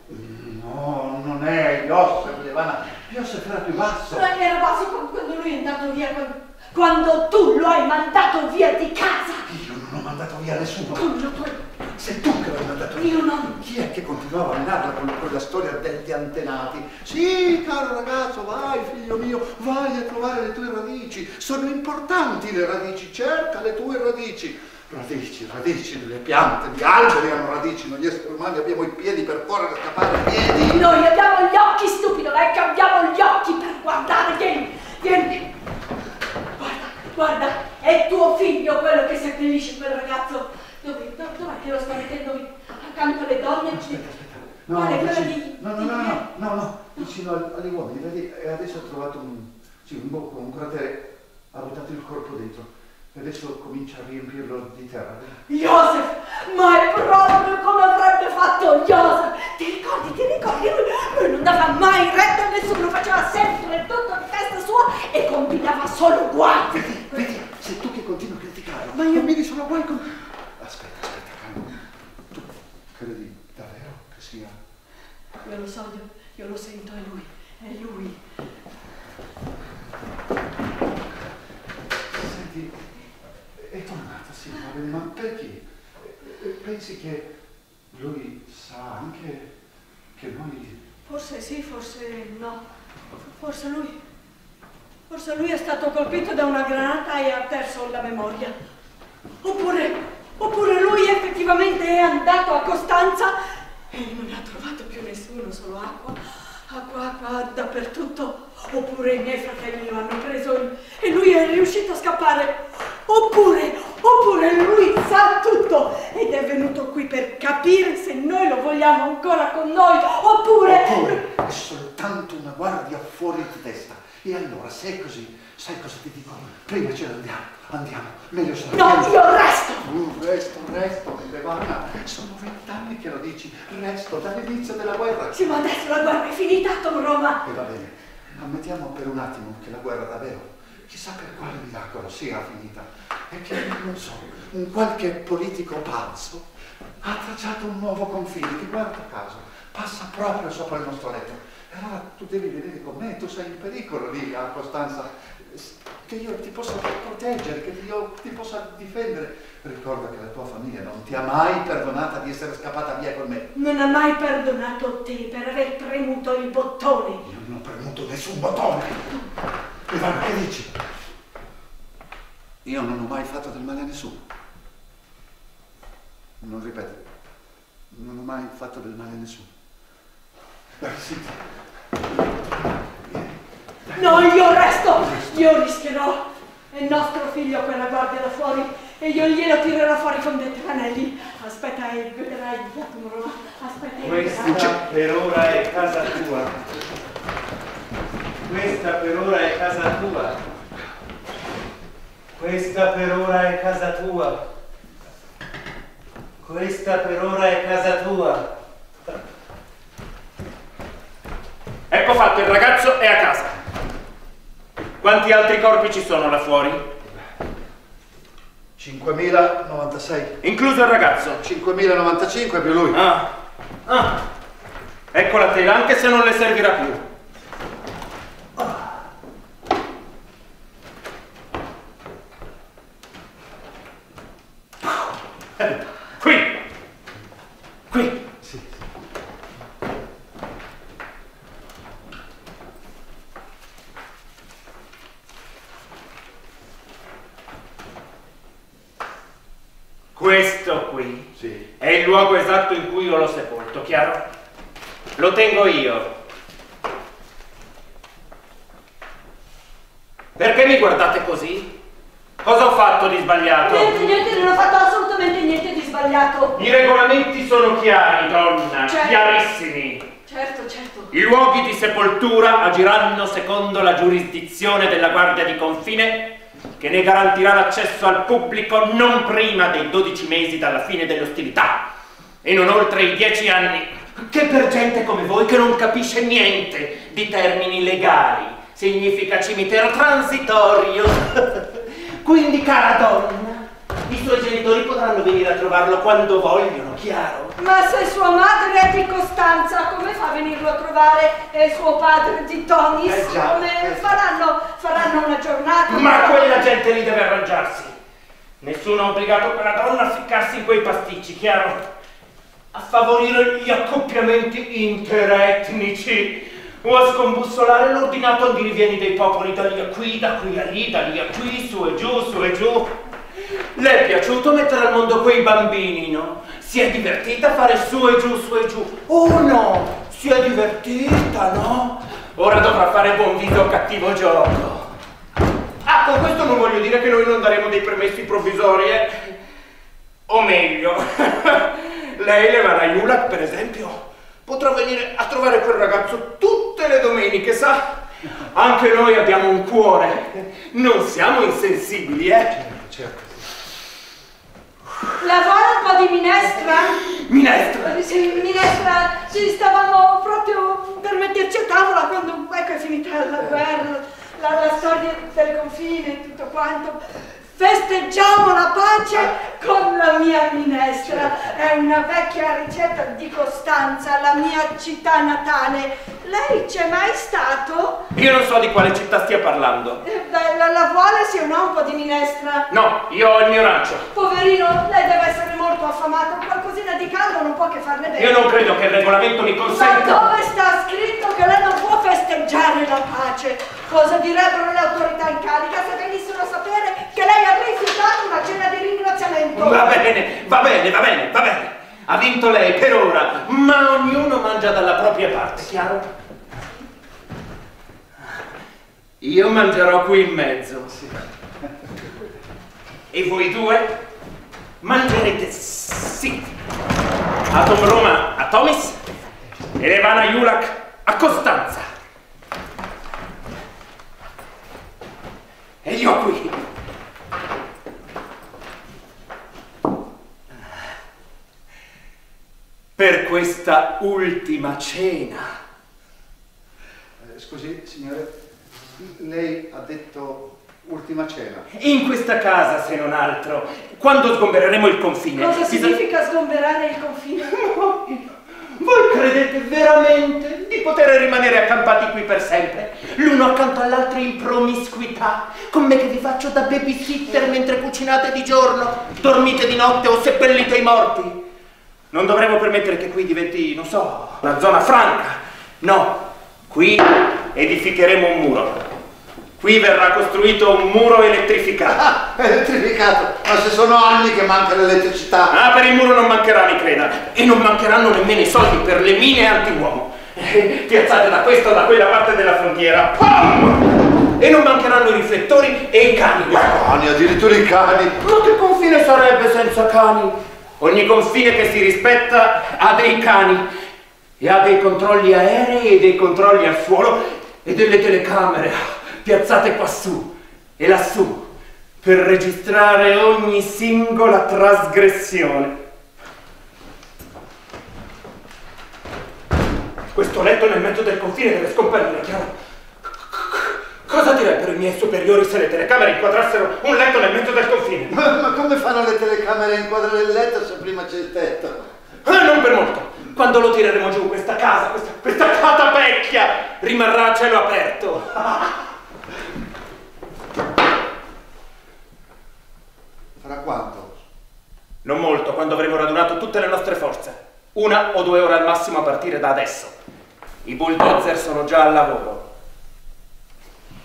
No, non è Joseph, Levana. Joseph era più basso. Era basso quando lui è andato via, quando, quando tu lo hai mandato via di casa. Io non ho mandato via nessuno. Con la tua... Sei tu che l'hai mandato via. Io no. Chi è che continuava a menarla con quella storia degli antenati? Sì, caro ragazzo, vai, figlio mio, vai a trovare le tue radici. Sono importanti le radici, cerca le tue radici. Radici, radici, le piante, gli alberi hanno radici, noi esseri umani abbiamo i piedi per correre, scappare, i piedi. Noi abbiamo gli occhi, stupido, vecchio, abbiamo gli occhi per guardare. Vieni, vieni. Guarda, guarda, è tuo figlio quello che seppellisce quel ragazzo. Dove, dove, dov'è che lo sta mettendo accanto alle donne? Aspetta, aspetta. No, Quale, no, vicino, di- no, no, di- no, no, no, no, vicino al- agli uomini, vedi, e adesso ha trovato un, sì, un un cratere, ha buttato il corpo dentro e adesso comincia a riempirlo di terra. Joseph, ma è proprio come avrebbe fatto Joseph. Ti ricordi, ti ricordi? Lui, lui non dava mai retta a nessuno, faceva sempre tutto di testa sua e combinava solo guai. Vedi, vedi, sei tu che continui a criticarlo. Ma io- Combini solo guai con... Aspetta, aspetta, calma. Tu credi davvero che sia... Io lo so, io, io lo sento, è lui, è lui. Senti, è tornata, sì, va bene, ma perché? Eh, Pensi che lui sa anche che noi... Forse sì, forse no. Forse lui. Forse lui è stato colpito da una granata e ha perso la memoria. Oppure, oppure lui effettivamente è andato a Costanza e non ha trovato più nessuno, solo acqua, acqua, acqua dappertutto. Oppure i miei fratelli lo hanno preso e lui è riuscito a scappare. Oppure, oppure lui sa tutto ed è venuto qui per capire se noi lo vogliamo ancora con noi, oppure... Oppure è soltanto una guardia fuori di testa. E allora, se è così, sai cosa ti dico? Prima ce ne andiamo, andiamo, meglio sarà. No, meglio. io resto! Uh, resto, resto, Levana. Sono vent'anni che lo dici. Resto dall'inizio della guerra. Sì, ma adesso la guerra è finita, Tom Roma. E va bene, ammettiamo per un attimo che la guerra davvero, chissà per quale miracolo, sia finita. E che, non so, un qualche politico pazzo ha tracciato un nuovo confine che, guarda caso, passa proprio sopra il nostro letto. E allora tu devi venire con me, tu sei in pericolo lì a Costanza, che io ti possa proteggere, che io ti possa difendere. Ricorda che la tua famiglia non ti ha mai perdonata di essere scappata via con me. Non ha mai perdonato te per aver premuto il bottone. Io non ho premuto nessun bottone. Ivano, che dici? Io non ho mai fatto del male a nessuno. Non ripeto. Non ho mai fatto del male a nessuno. Eh, senti. No, io resto! Io rischierò. È il nostro figlio quella guardia da fuori e io glielo tirerò fuori con dei tranelli. Aspetta e vedrai, Giacomo Roma. Aspetta e Questa vedrai. per ora è casa tua. Questa per ora è casa tua. Questa per ora è casa tua. Questa per ora è casa tua. Ecco fatto, il ragazzo è a casa. Quanti altri corpi ci sono là fuori? 5.096. Incluso il ragazzo. 5.095 più lui. Ah, ah. Ecco la tela, anche se non le servirà più. Eh, Qui. Qui. Sì. Questo qui Sì. è il luogo esatto in cui io l'ho sepolto, chiaro? Lo tengo io. Perché mi guardate così? Cosa ho fatto di sbagliato? Niente, niente, non ho fatto assolutamente niente di sbagliato. I regolamenti sono chiari, donna, Certo. chiarissimi. Certo, certo. I luoghi di sepoltura agiranno secondo la giurisdizione della Guardia di Confine che ne garantirà l'accesso al pubblico non prima dei 12 mesi dalla fine delle ostilità e non oltre i 10 anni. Che per gente come voi che non capisce niente di termini legali significa cimitero transitorio. Quindi, cara donna, i suoi genitori potranno venire a trovarlo quando vogliono, chiaro? Ma se sua madre è di Costanza, come fa a venirlo a trovare e suo padre di Tonis? Eh già, come eh. faranno? Faranno una giornata? Ma quella gente lì deve arrangiarsi. Nessuno ha obbligato quella donna a ficcarsi in quei pasticci, chiaro? A favorire gli accoppiamenti interetnici o a scombussolare l'ordinato andirivieni dei popoli da lì a qui, da qui a lì, da lì a qui, su e giù, su e giù. Le è piaciuto mettere al mondo quei bambini, no? Si è divertita a fare su e giù, su e giù. Oh no! Si è divertita, no? Ora dovrà fare buon viso o cattivo gioco. Ah, con questo non voglio dire che noi non daremo dei permessi provvisori, eh? O meglio, lei, Levana Yulak, per esempio, potrà venire a trovare quel ragazzo tutte le domeniche, sa? Anche noi abbiamo un cuore, non siamo insensibili, eh? Certo. La vuole un po' di minestra? Minestra! Sì, minestra, ci stavamo proprio per metterci a tavola quando ecco è finita la guerra, la, la storia del confine e tutto quanto. Festeggiamo la pace con la mia minestra. È una vecchia ricetta di Costanza, la mia città natale. Lei c'è mai stato? Io non so di quale città stia parlando. Eh, beh, la, vuole sì o no un po' di minestra? No, io ho il mio rancio. Poverino, lei deve essere molto affamato, qualcosina di caldo non può che farle bene. Io non credo che il regolamento mi Ma consenta. dove sta scritto che lei non può festeggiare la pace? Cosa direbbero le autorità in carica se venissero a sapere che lei ha rifiutato una cena di ringraziamento? Va bene, va bene, va bene, va bene. Ha vinto lei per ora, ma ognuno mangia dalla propria parte, chiaro? Io mangerò qui in mezzo. E voi due mangerete sì. Atom Roma a Tomis e Levana Yulak a Costanza. E io qui. Per questa ultima cena. Eh, scusi, signore, lei ha detto ultima cena. In questa casa, se non altro, quando sgombereremo il confine. Cosa significa sgomberare il confine? Voi credete veramente di poter rimanere accampati qui per sempre, l'uno accanto all'altro in promiscuità, con me che vi faccio da babysitter mentre cucinate di giorno, dormite di notte o seppellite i morti? Non dovremmo permettere che qui diventi, non so, una zona franca. No, qui edificheremo un muro. Qui verrà costruito un muro elettrificato. Ah, elettrificato! Ma se sono anni che manca l'elettricità! Ah, per il muro non mancherà, mi creda. E non mancheranno nemmeno i soldi per le mine anti-uomo. Eh, Piazzate da questa o da quella parte della frontiera. Pam! E non mancheranno i riflettori e i cani. Cani, addirittura i cani! Ma che confine sarebbe senza cani? Ogni confine che si rispetta ha dei cani e ha dei controlli aerei e dei controlli al suolo e delle telecamere piazzate quassù e lassù per registrare ogni singola trasgressione. Questo letto nel mezzo del confine deve scomparire, chiaro? Cosa direbbero i miei superiori se le telecamere inquadrassero un letto nel mezzo del confine? Ma, ma come fanno le telecamere a inquadrare il letto se prima c'è il tetto? Ah, non per molto. Quando lo tireremo giù, questa casa, questa, questa catapecchia rimarrà a cielo aperto. Fra quanto? Non molto, quando avremo radunato tutte le nostre forze. Una o due ore al massimo a partire da adesso. I bulldozer sono già al lavoro.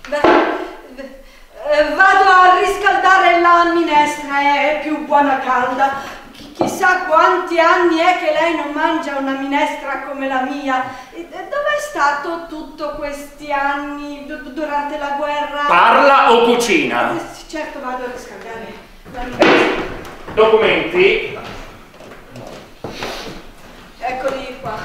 Beh, eh, vado a riscaldare la minestra, è più buona calda. Chi- Chissà quanti anni è che lei non mangia una minestra come la mia. Dov'è stato tutto questi anni du- durante la guerra? Parla o cucina? Eh, sì, certo, vado a riscaldare la minestra. Documenti. Eccoli qua.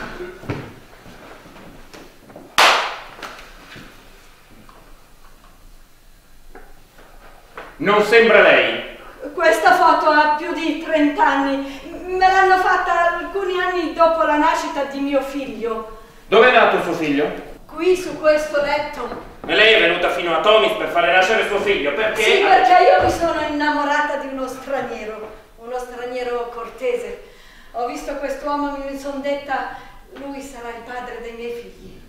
Non sembra lei. Questa foto ha più di 30 anni. Me l'hanno fatta alcuni anni dopo la nascita di mio figlio. Dove è nato suo figlio? Qui su questo letto. E lei è venuta fino a Tomis per fare nascere suo figlio, perché? Sì, perché io mi sono innamorata di uno straniero, uno straniero cortese. Ho visto quest'uomo e mi sono detta, lui sarà il padre dei miei figli.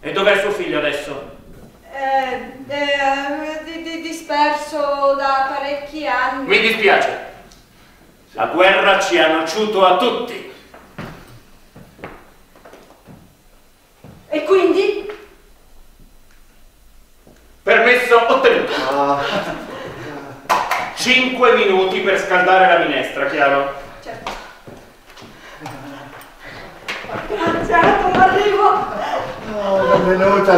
E dov'è suo figlio adesso? Eh, eh, di- di- disperso da parecchi anni. Mi dispiace. La guerra ci ha nociuto a tutti. E quindi? Permesso ottenuto. 5 minuti per scaldare la minestra, chiaro? Certo. Grazie, Atom, arrivo. No, benvenuta.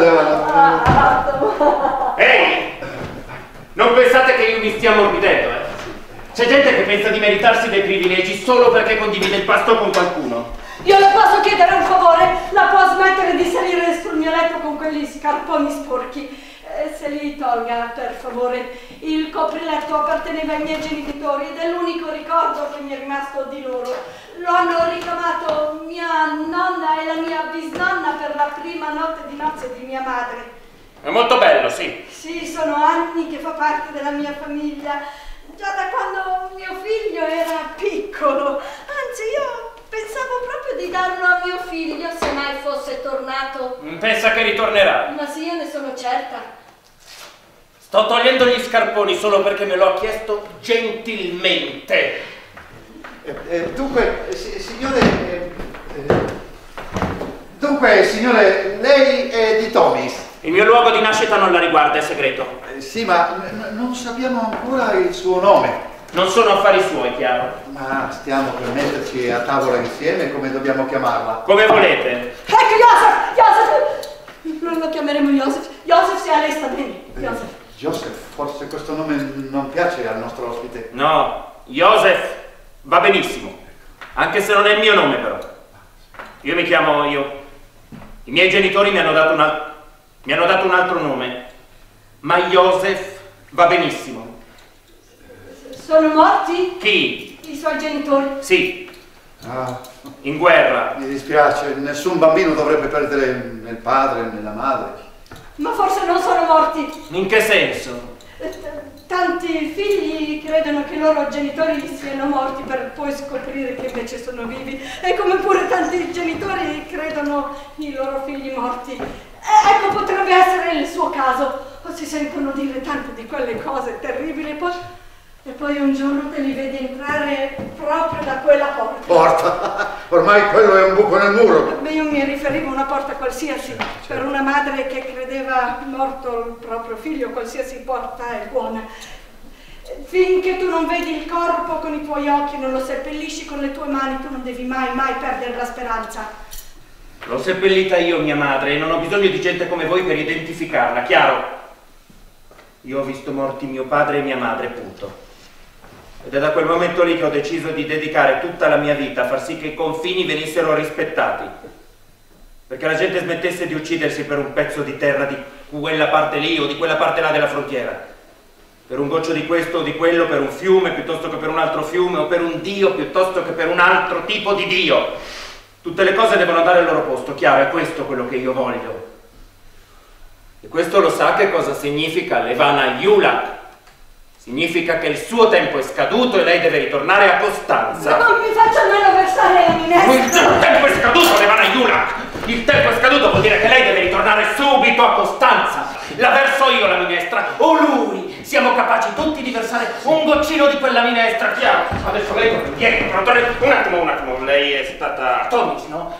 Atom. Ehi! Non pensate che io mi stia ammorbidendo, eh? C'è gente che pensa di meritarsi dei privilegi solo perché condivide il pasto con qualcuno. Io le posso chiedere un favore? La può smettere di salire sul mio letto con quegli scarponi sporchi? Eh, se li tolga, per favore. Il copriletto apparteneva ai miei genitori ed è l'unico ricordo che mi è rimasto di loro. Lo hanno ricamato mia nonna e la mia bisnonna per la prima notte di nozze di mia madre. È molto bello, sì. Sì, sono anni che fa parte della mia famiglia, già da quando mio figlio era piccolo. Anzi, io pensavo proprio di darlo a mio figlio se mai fosse tornato. Pensa che ritornerà. Ma sì, io ne sono certa. Sto togliendo gli scarponi solo perché me lo ha chiesto gentilmente. Eh, eh, dunque, eh, si- signore... eh, dunque, signore, lei è di Tomis. Il mio luogo di nascita non la riguarda, è segreto. Eh, sì, ma non sappiamo ancora il suo nome. Non sono affari suoi, chiaro. Ma stiamo per metterci a tavola insieme come dobbiamo chiamarla. Come volete. Ecco, Joseph! Joseph! Non lo chiameremo Joseph. Joseph, se a lei sta bene. Joseph. Joseph, forse questo nome non piace al nostro ospite. No, Joseph va benissimo, anche se non è il mio nome però. Io mi chiamo io. I miei genitori mi hanno dato, una, mi hanno dato un altro nome, ma Joseph va benissimo. Sono morti Chi? i suoi genitori? Sì, Ah, in guerra. mi dispiace, nessun bambino dovrebbe perdere né il padre né la madre. Ma forse non sono morti. In che senso? Eh, Tanti figli credono che i loro genitori siano morti per poi scoprire che invece sono vivi e come pure tanti genitori credono i loro figli morti. E ecco, potrebbe essere il suo caso. O si sentono dire tante di quelle cose terribili e poi, e poi un giorno te li vedi entrare proprio da quella porta. Porta! Ormai quello è un buco nel muro. Beh, io mi riferivo a una porta qualsiasi, per una madre che credeva morto il proprio figlio, qualsiasi porta è buona. Finché tu non vedi il corpo con i tuoi occhi, non lo seppellisci con le tue mani, tu non devi mai, mai perdere la speranza. L'ho seppellita io, mia madre, e non ho bisogno di gente come voi per identificarla, chiaro? Io ho visto morti mio padre e mia madre, punto. Ed è da quel momento lì che ho deciso di dedicare tutta la mia vita a far sì che i confini venissero rispettati. Perché la gente smettesse di uccidersi per un pezzo di terra di quella parte lì o di quella parte là della frontiera. Per un goccio di questo o di quello, per un fiume piuttosto che per un altro fiume, o per un dio piuttosto che per un altro tipo di dio. Tutte le cose devono andare al loro posto, chiaro, è questo quello che io voglio. E questo lo sa che cosa significa Levana Yulak. Significa che il suo tempo è scaduto e lei deve ritornare a Ma Costanza. non mi faccia almeno versare la Il minestra! tempo è scaduto, Levana Yulak! Il tempo è scaduto vuol dire che lei deve ritornare subito a Costanza. La verso io la minestra, o lui. Siamo capaci tutti di versare un goccino di quella minestra, chiaro? Adesso lei torna indietro, torna- un attimo, un attimo. Lei è stata Tomis, no?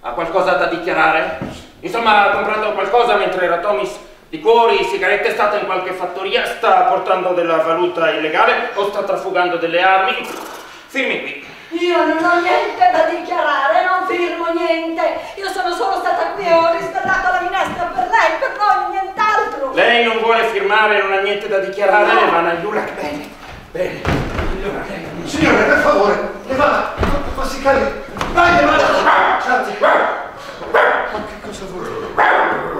Ha qualcosa da dichiarare? Insomma, ha comprato qualcosa mentre era Tomis? Liquori, sigarette, è stata in qualche fattoria? Sta portando della valuta illegale o sta trafugando delle armi? Firmi qui. Io non ho niente da dichiarare, non firmo niente. Io sono solo stata qui e ho riscaldato la minestra per lei, per noi, nient'altro. Lei non vuole firmare, non ha niente da dichiarare, No. Levana Yulak. Bene, bene. Allora, Signore, per favore, Levana, ma si calmi. Vai, Levana! Senti. Ma che cosa vuoi?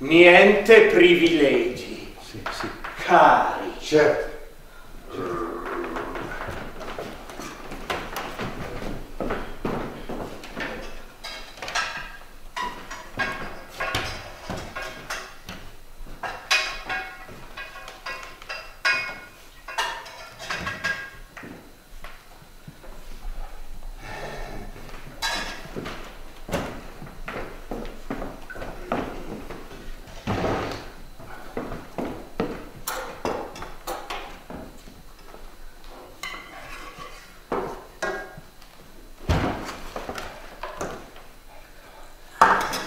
Niente privilegi, Sì, sì, cari. certo.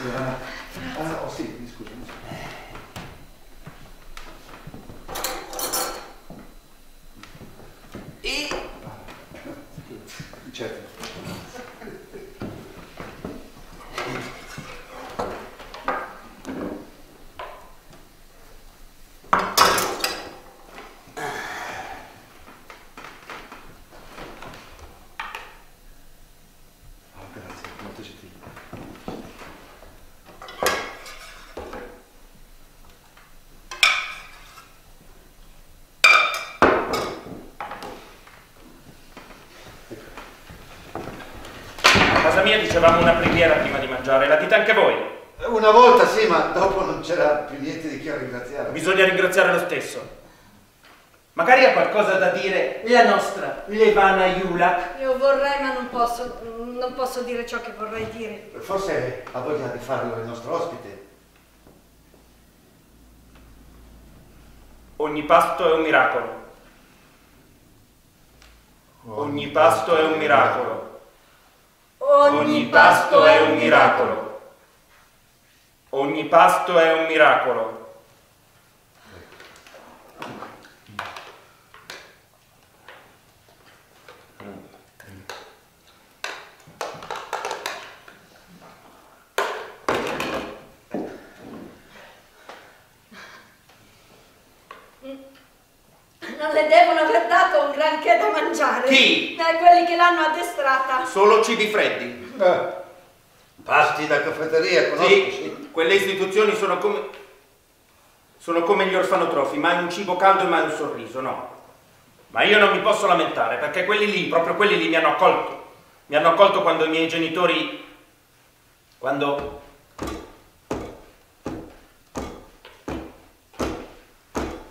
Levana. Ah, oh sì, mi scusi. mi scusi. E Certo. Oh, grazie, molto gentile. a casa mia dicevamo una preghiera prima di mangiare, la dite anche voi. Una volta sì, ma dopo non c'era più niente di chi ringraziare. Bisogna ringraziare lo stesso. Magari ha qualcosa da dire la nostra Levana Yulak. Io vorrei, ma non posso, non posso dire ciò che vorrei dire. Forse ha voglia di farlo il nostro ospite. Ogni pasto è un miracolo. Ogni pasto è un miracolo pasto è un miracolo. Ogni pasto è un miracolo. Non le devono aver dato un granché da mangiare. Chi? Eh, quelli che l'hanno addestrata. Solo cibi freddi. Caffetteria, conosco, Sì, sì. quelle istituzioni sono come... sono come gli orfanotrofi, mai un cibo caldo e mai un sorriso, no. Ma io non mi posso lamentare, perché quelli lì, proprio quelli lì mi hanno accolto. Mi hanno accolto quando i miei genitori... quando...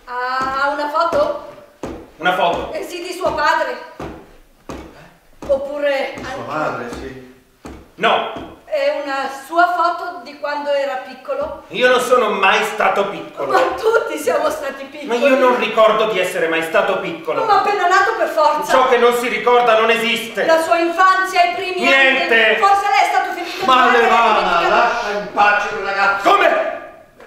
Ha una foto? una foto. Eh sì, di suo padre. Oppure Sua anche- madre, sì. No, è una sua foto di quando era piccolo? io non sono mai stato piccolo. Ma tutti siamo stati piccoli. Ma io non ricordo di essere mai stato piccolo. Ma appena nato per forza. Ciò che non si ricorda non esiste. La sua infanzia, i primi Niente. anni. Forse lei è stato finito Ma di Levana, lascia in pace il ragazzo. Come?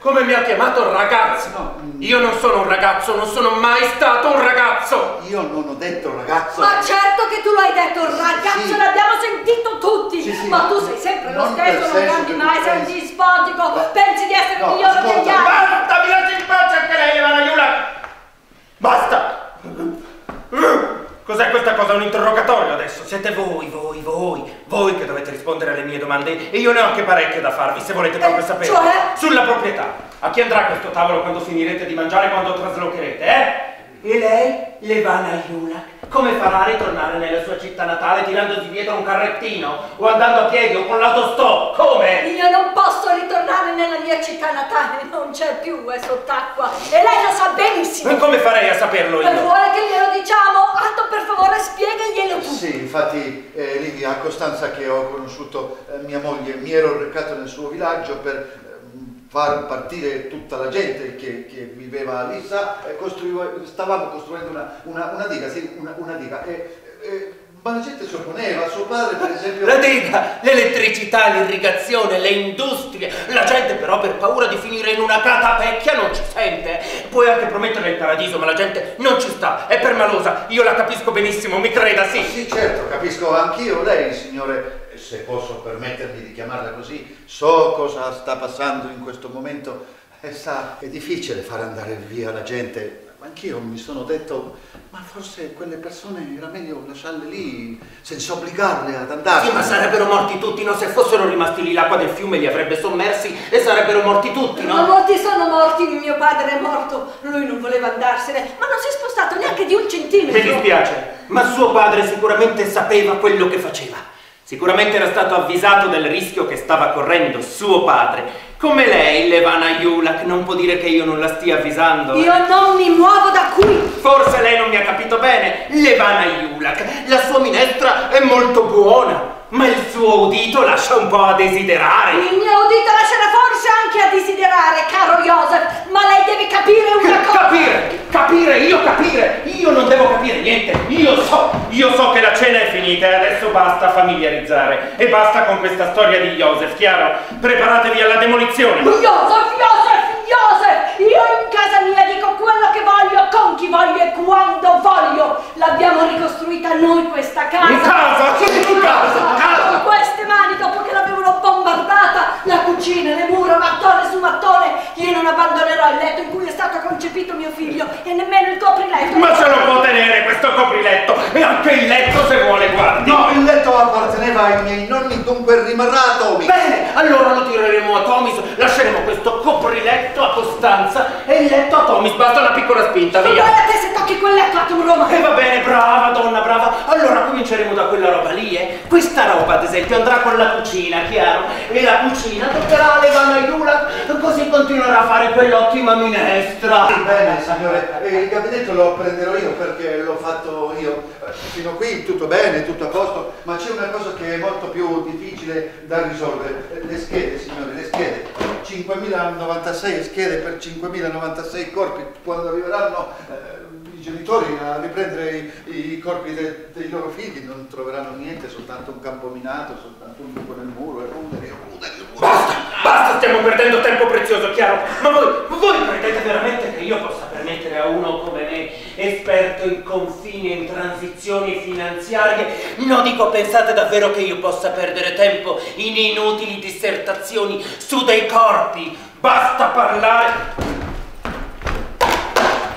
Come mi ha chiamato ragazzo? No. Io non sono un ragazzo, non sono mai stato un ragazzo. Io non ho detto ragazzo. Ma certo che tu lo hai detto, ragazzo, Sì. l'abbiamo sentito tutti. Sì, sì, ma tu sei sempre lo stesso, non cambi mai, sei un dispotico, pensi di essere No, migliore ascolta, degli altri. Basta, mi lasci in pace anche lei, Levana Iula. Basta. Cos'è questa cosa? Un interrogatorio adesso? Siete voi, voi, voi, voi che dovete rispondere alle mie domande e io ne ho anche parecchie da farvi, se volete proprio Eh, sapere. cioè? Sulla proprietà. A chi andrà questo tavolo quando finirete di mangiare, quando traslocherete, eh? E lei, Levana Iula, come farà a ritornare nella sua città natale tirandosi dietro un carrettino o andando a piedi o con l'autostop? Come? Io non posso ritornare nella mia città natale, non c'è più, è sott'acqua. E lei lo sa benissimo. E come farei a saperlo io? vuole che glielo diciamo? Atto, per favore, spiegaglielo tu. Sì, infatti eh, Livia, a Costanza che ho conosciuto eh, mia moglie, mi ero recato nel suo villaggio per far partire tutta la gente che, che viveva a Lissa e costruivo- stavamo costruendo una, una, una diga, sì, una, una diga. E, e- ma la gente si opponeva, suo padre per esempio... La diga, l'elettricità, l'irrigazione, le industrie. La gente però per paura di finire in una catapecchia non ci sente. Puoi anche promettere il paradiso, ma la gente non ci sta. È permalosa. Io la capisco benissimo, mi creda, sì. Sì, certo, capisco anch'io lei, signore, se posso permettermi di chiamarla così, so cosa sta passando in questo momento e sa, è difficile far andare via la gente. Anch'io mi sono detto, ma forse quelle persone era meglio lasciarle lì senza obbligarle ad andare. Sì, ma sarebbero morti tutti, no? Se fossero rimasti lì l'acqua del fiume li avrebbe sommersi e sarebbero morti tutti, Ma no? molti sono morti, mio padre è morto, lui non voleva andarsene, ma non si è spostato neanche di un centimetro. Mi dispiace, ma suo padre sicuramente sapeva quello che faceva. Sicuramente era stato avvisato del rischio che stava correndo suo padre. Come lei, Levana Yulak, non può dire che io non la stia avvisando? Io non mi muovo da qui. Forse lei non mi ha capito bene. Levana Yulak, la sua minestra è molto buona, ma il suo udito lascia un po' a desiderare. Il mio udito lascerà forse anche a desiderare, caro Joseph, ma lei deve capire una cosa. Capire, capire, io capire, io non devo capire niente, io so, io so che la cena è finita e adesso basta familiarizzare e basta con questa storia di Joseph, chiaro? Preparatevi alla demolizione. Joseph, Joseph, Joseph, io in casa mia dico quello che voglio, con chi voglio e quando voglio. L'abbiamo ricostruita noi questa casa. In casa? In casa, casa. Queste mani, dopo che l'avevano bombardata, la cucina, le mura, mattone su mattone, io non abbandonerò il letto in cui è stato concepito mio figlio e nemmeno il copriletto. Ma ce lo può tenere questo copriletto e anche il letto se vuole, guardi. No, il letto apparteneva ai miei nonni, dunque rimarrà a Tommy. Bene, allora lo tireremo a Tomis, lasceremo questo copriletto a Costanza e il letto a Tomis, basta una piccola spinta, via. Guarda te se tocchi quel letto a tu Roma. E va bene, brava donna, brava. Allora cominceremo da quella roba lì, eh. Questa roba, ad esempio, andrà con la cucina, chiaro? E la cucina toccherà alle Vanaiula, così continuerà a fare quell'ottima minestra. Bene, signore, eh, il gabinetto lo prenderò io perché l'ho fatto io. Eh, Fino qui tutto bene, tutto a posto, ma c'è una cosa che è molto più difficile da risolvere. Eh, Le schede, signore, le schede. 5.096 schede per 5.096 corpi. Quando arriveranno eh, genitori a riprendere i, i corpi de- dei loro figli non troveranno niente, soltanto un campo minato, soltanto un buco nel muro e ruderi, e ruderi, ruderi. Basta, basta, stiamo perdendo tempo prezioso, chiaro? Ma voi, voi credete veramente che io possa permettere a uno come me, esperto in confini e in transizioni finanziarie, no dico, pensate davvero che io possa perdere tempo in inutili dissertazioni su dei corpi? Basta parlare!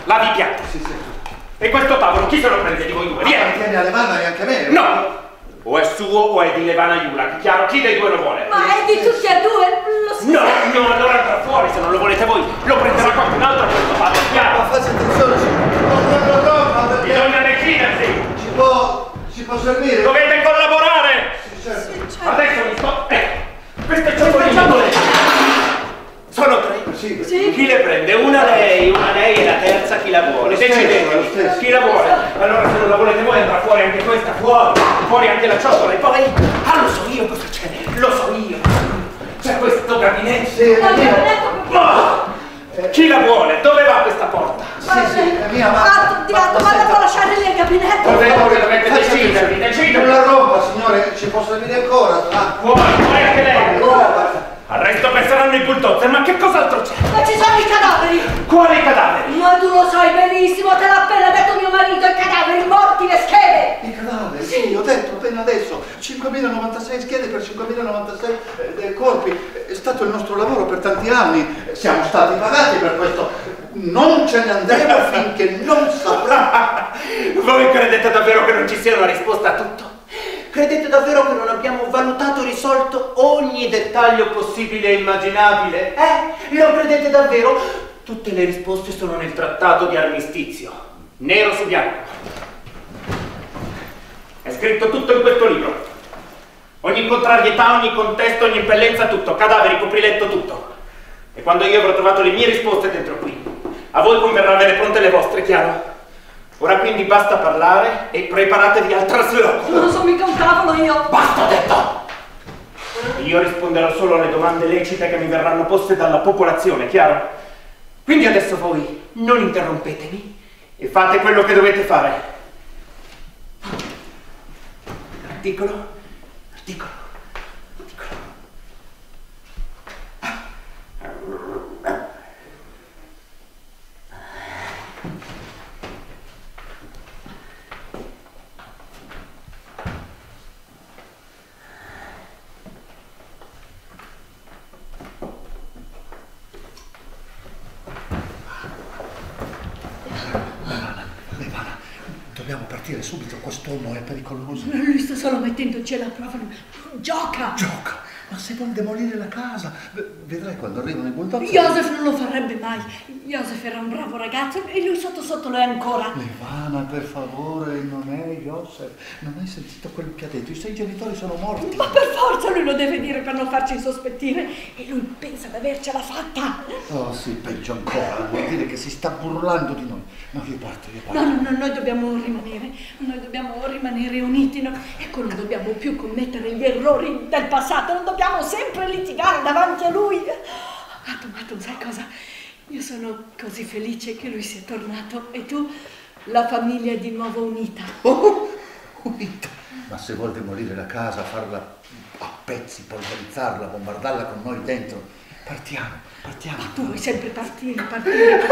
Lavi piatti. Sì, sì. E questo tavolo chi se lo prende di voi due? Vieni! Tieni a Levana e anche a me. No! O è suo o è di Levana Iula. Chiaro, chi dei due lo vuole? Ma è di tutti e due, lo so. No, no, allora andrà fuori se non lo volete voi. Lo prenderà qualcun altro questo Ma chiaro? faccia attenzione, può non troppo, perché Bisogna decidersi! ci può, ci può servire. Dovete collaborare! Sì, certo. certo. Adesso mi sto... Eh, queste cioccoline! Sono tre. Sì, Sì. Chi le prende? Una lei, una lei e la terza chi la vuole. Decidete chi la vuole. Allora se non la volete voi andrà fuori anche questa, fuori, fuori anche la cioccola e poi... Ah, lo so io cosa c'è, lo so io. C'è questo gabinetto. Sì, è Ah! Chi la vuole? Dove va questa porta? Sì, sì, è mia, ma... Ah, ti ha mandato a lasciare lì il gabinetto. Dovete, voi dovete decidervi, decidete. Non la rompa, signore, ci può servire ancora. Ah, Fuori, fuori anche lei. Arresto penseranno i bulldozer, ma che cos'altro c'è? Ma ci sono i cadaveri. Quali cadaveri? Ma tu lo sai benissimo, te l'ha appena detto mio marito, i cadaveri morti, le schede. I cadaveri, sì, ho detto appena adesso, 5.096 schede per 5.096 eh, corpi, è stato il nostro lavoro per tanti anni, siamo stati pagati per questo, non ce ne andremo finché non saprà. Voi credete davvero che non ci sia una risposta a tutto? Credete davvero che non abbiamo valutato e risolto ogni dettaglio possibile e immaginabile? Eh? Lo credete davvero? Tutte le risposte sono nel trattato di armistizio, nero su bianco. È scritto tutto in questo libro. Ogni contrarietà, ogni contesto, ogni impellenza, tutto. Cadaveri, copriletto, tutto. E quando io avrò trovato le mie risposte dentro qui, a voi converrà avere pronte le vostre, chiaro? Ora quindi basta parlare e preparatevi al trasloco. Non so mica un tavolo io. Basta, detto! Io risponderò solo alle domande lecite che mi verranno poste dalla popolazione, chiaro? Quindi adesso voi non interrompetemi e fate quello che dovete fare. Articolo, articolo. Levana, dobbiamo partire subito, quest'uomo è pericoloso. Lui sta solo mettendoci alla prova. Gioca. Gioca, ma se vuol demolire la casa, vedrai quando arrivano i bulldozer. Joseph non lo farebbe mai. Joseph era un bravo ragazzo e lui sotto sotto lo è ancora. Levana, per favore, non è Joseph. Non hai sentito quello che ha detto? I suoi genitori sono morti. Ma per forza lui lo deve dire per non farci sospettire. E lui pensa di avercela fatta. Oh sì, peggio ancora, vuol dire che si sta burlando di noi. No, io parto, io parto. No, no, no, noi dobbiamo rimanere, noi dobbiamo rimanere uniti, no? Ecco, non dobbiamo più commettere gli errori del passato, non dobbiamo sempre litigare davanti a lui. Atom, Atom, sai cosa? Io sono così felice che lui sia tornato e tu, la famiglia è di nuovo unita. Oh, unita. Ma se vuol demolire la casa, farla a pezzi, polverizzarla, bombardarla con noi dentro, partiamo, partiamo. Tu vuoi sempre partire, partire.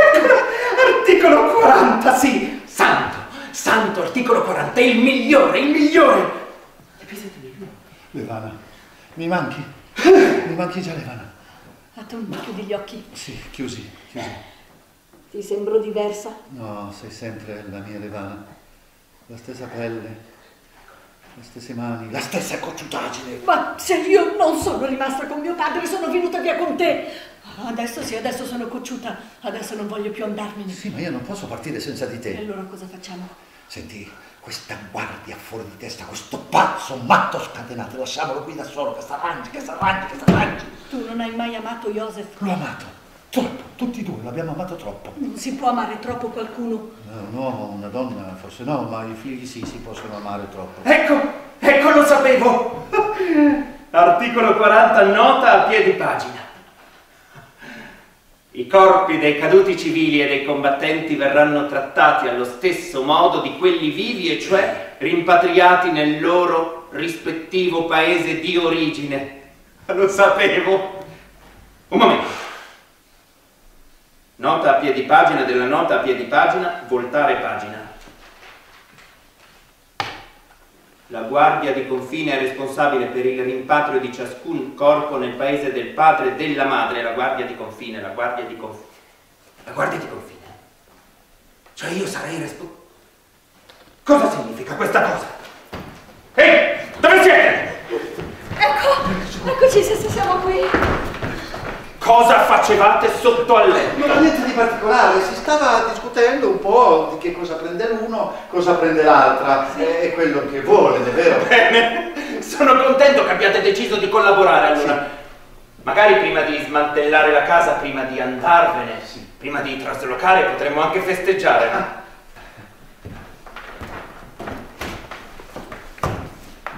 Articolo 40, sì! Santo, santo articolo 40, è il migliore, il migliore! Episodio migliore. Levana, mi manchi? Mi manchi già, Levana? Atom, chiudi gli occhi. Sì, chiusi, chiusi. Ti sembro diversa? No, sei sempre la mia Levana. La stessa pelle, le stesse mani, la stessa cocciutaggine. Ma se io non sono rimasta con mio padre, sono venuta via con te. Adesso sì, adesso sono cocciuta, adesso non voglio più andarmene. Sì, ma io non posso partire senza di E te. allora cosa facciamo? Senti, questa guardia fuori di testa, questo pazzo matto scatenato, lasciamolo qui da solo, che s'arrangi, che s'arrangi, che s'arrangi. Tu non hai mai amato Joseph. L'ho amato, troppo, tutti e due l'abbiamo amato troppo. Non si può amare troppo qualcuno. Un uomo, una donna, forse no, ma i figli sì, si possono amare troppo. Ecco, ecco lo sapevo! Articolo 40, nota a piedi pagina. I corpi dei caduti civili e dei combattenti verranno trattati allo stesso modo di quelli vivi, e cioè rimpatriati nel loro rispettivo paese di origine. Lo sapevo. Un momento. Nota a piedi pagina della nota a piedi pagina, voltare pagina. La guardia di confine è responsabile per il rimpatrio di ciascun corpo nel paese del padre e della madre. La guardia di confine, la guardia di confine. La guardia di confine. Cioè io sarei responsabile. Cosa significa questa cosa? Ehi, dove siete? Ecco, eccoci se siamo qui. Cosa facevate sotto al letto? Non niente di particolare, si stava discutendo un po' di che cosa prende l'uno, cosa prende l'altra. È quello che vuole, è vero? Bene, sono contento che abbiate deciso di collaborare allora. Magari prima di smantellare la casa, prima di andarvene, prima di traslocare, potremmo anche festeggiare.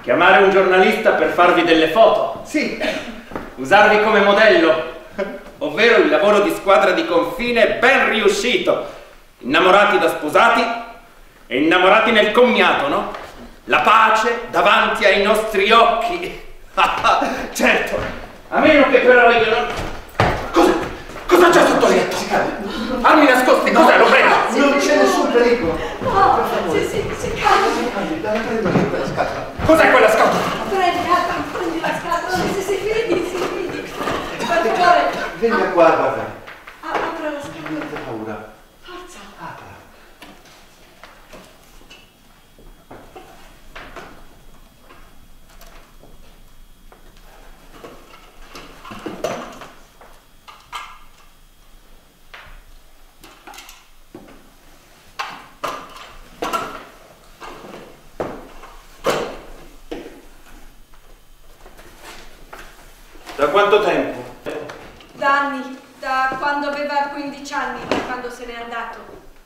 Chiamare un giornalista per farvi delle foto. Sì, Usarvi come modello, ovvero il lavoro di squadra di confine ben riuscito. Innamorati da sposati e innamorati nel commiato, no? La pace davanti ai nostri occhi. certo, a meno che però io non... Cosa? Cosa c'è sotto il letto? Armi nascoste, cos'è? Lo prendo. non c'è nessun pericolo. No, sì, sì, si calmi. Cos'è quella scatola? Prendi, Adam, prendi la scatola. Sì, sì, fidi, si fidi. Per Vieni qua, guarda. a- apra la scatola. Niente paura. Forza. Apra. Da quanto tempo? Quando aveva 15 anni, quando se n'è andato.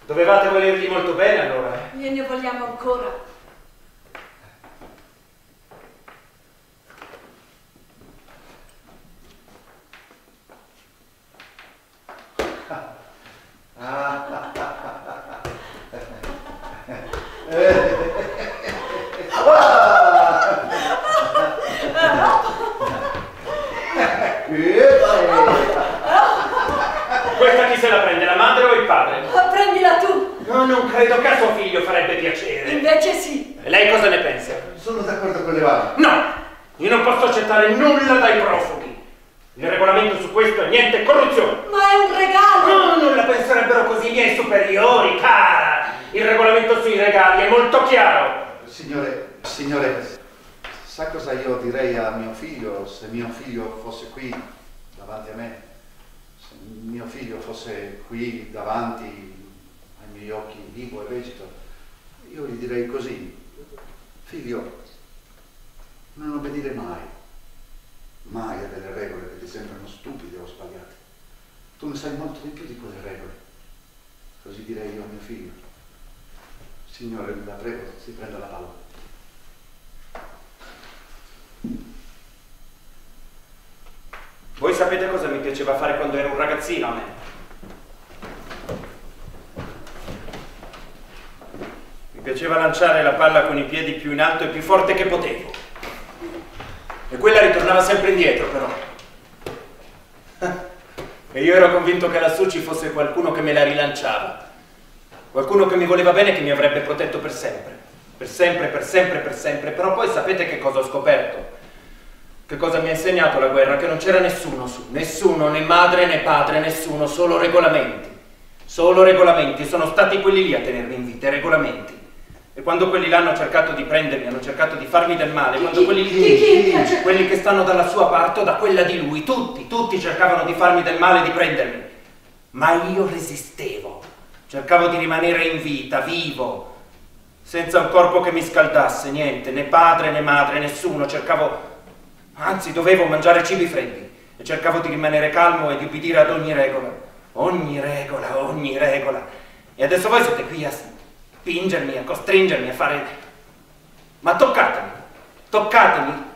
Dovevate volergli molto bene allora. eh? Gliene vogliamo ancora. Questa chi se la prende, la madre o il padre? Ma prendila tu. No, non credo che a suo figlio farebbe piacere. Invece sì. E lei cosa ne pensa? Sono d'accordo con le varie. No! Io non posso accettare nulla dai profughi. Il regolamento su questo è niente corruzione. Ma è un regalo. No, non la penserebbero così i miei superiori, cara. Il regolamento sui regali è molto chiaro. Signore, signore, sa cosa io direi a mio figlio se mio figlio fosse qui davanti a me? Mio figlio fosse qui davanti ai miei occhi vivo e vegeto? Io gli direi così, figlio, non obbedire mai, mai a delle regole che ti sembrano stupide o sbagliate. Tu ne sai molto di più di quelle regole. Così direi io a mio figlio. Signore, la prego, si prenda la palla. Voi sapete cosa mi piaceva fare quando ero un ragazzino a me? Mi piaceva lanciare la palla con i piedi più in alto e più forte che potevo. E quella ritornava sempre indietro, però. E io ero convinto che lassù ci fosse qualcuno che me la rilanciava. Qualcuno che mi voleva bene e che mi avrebbe protetto per sempre. Per sempre, per sempre, per sempre. Però poi sapete che cosa ho scoperto? Che cosa mi ha insegnato la guerra? Che non c'era nessuno su, nessuno, né madre né padre, nessuno, solo regolamenti. Solo regolamenti, sono stati quelli lì a tenermi in vita, i regolamenti. E quando quelli là hanno cercato di prendermi, hanno cercato di farmi del male, quando quelli Chi, chi, chi quelli che stanno dalla sua parte o da quella di lui, tutti, tutti cercavano di farmi del male, di prendermi. Ma io resistevo, cercavo di rimanere in vita, vivo, senza un corpo che mi scaldasse, niente, né padre né madre, nessuno, cercavo, anzi dovevo mangiare cibi freddi e cercavo di rimanere calmo e di ubbidire ad ogni regola, ogni regola, ogni regola. E adesso voi siete qui a spingermi, a costringermi a fare... Ma toccatemi, toccatemi,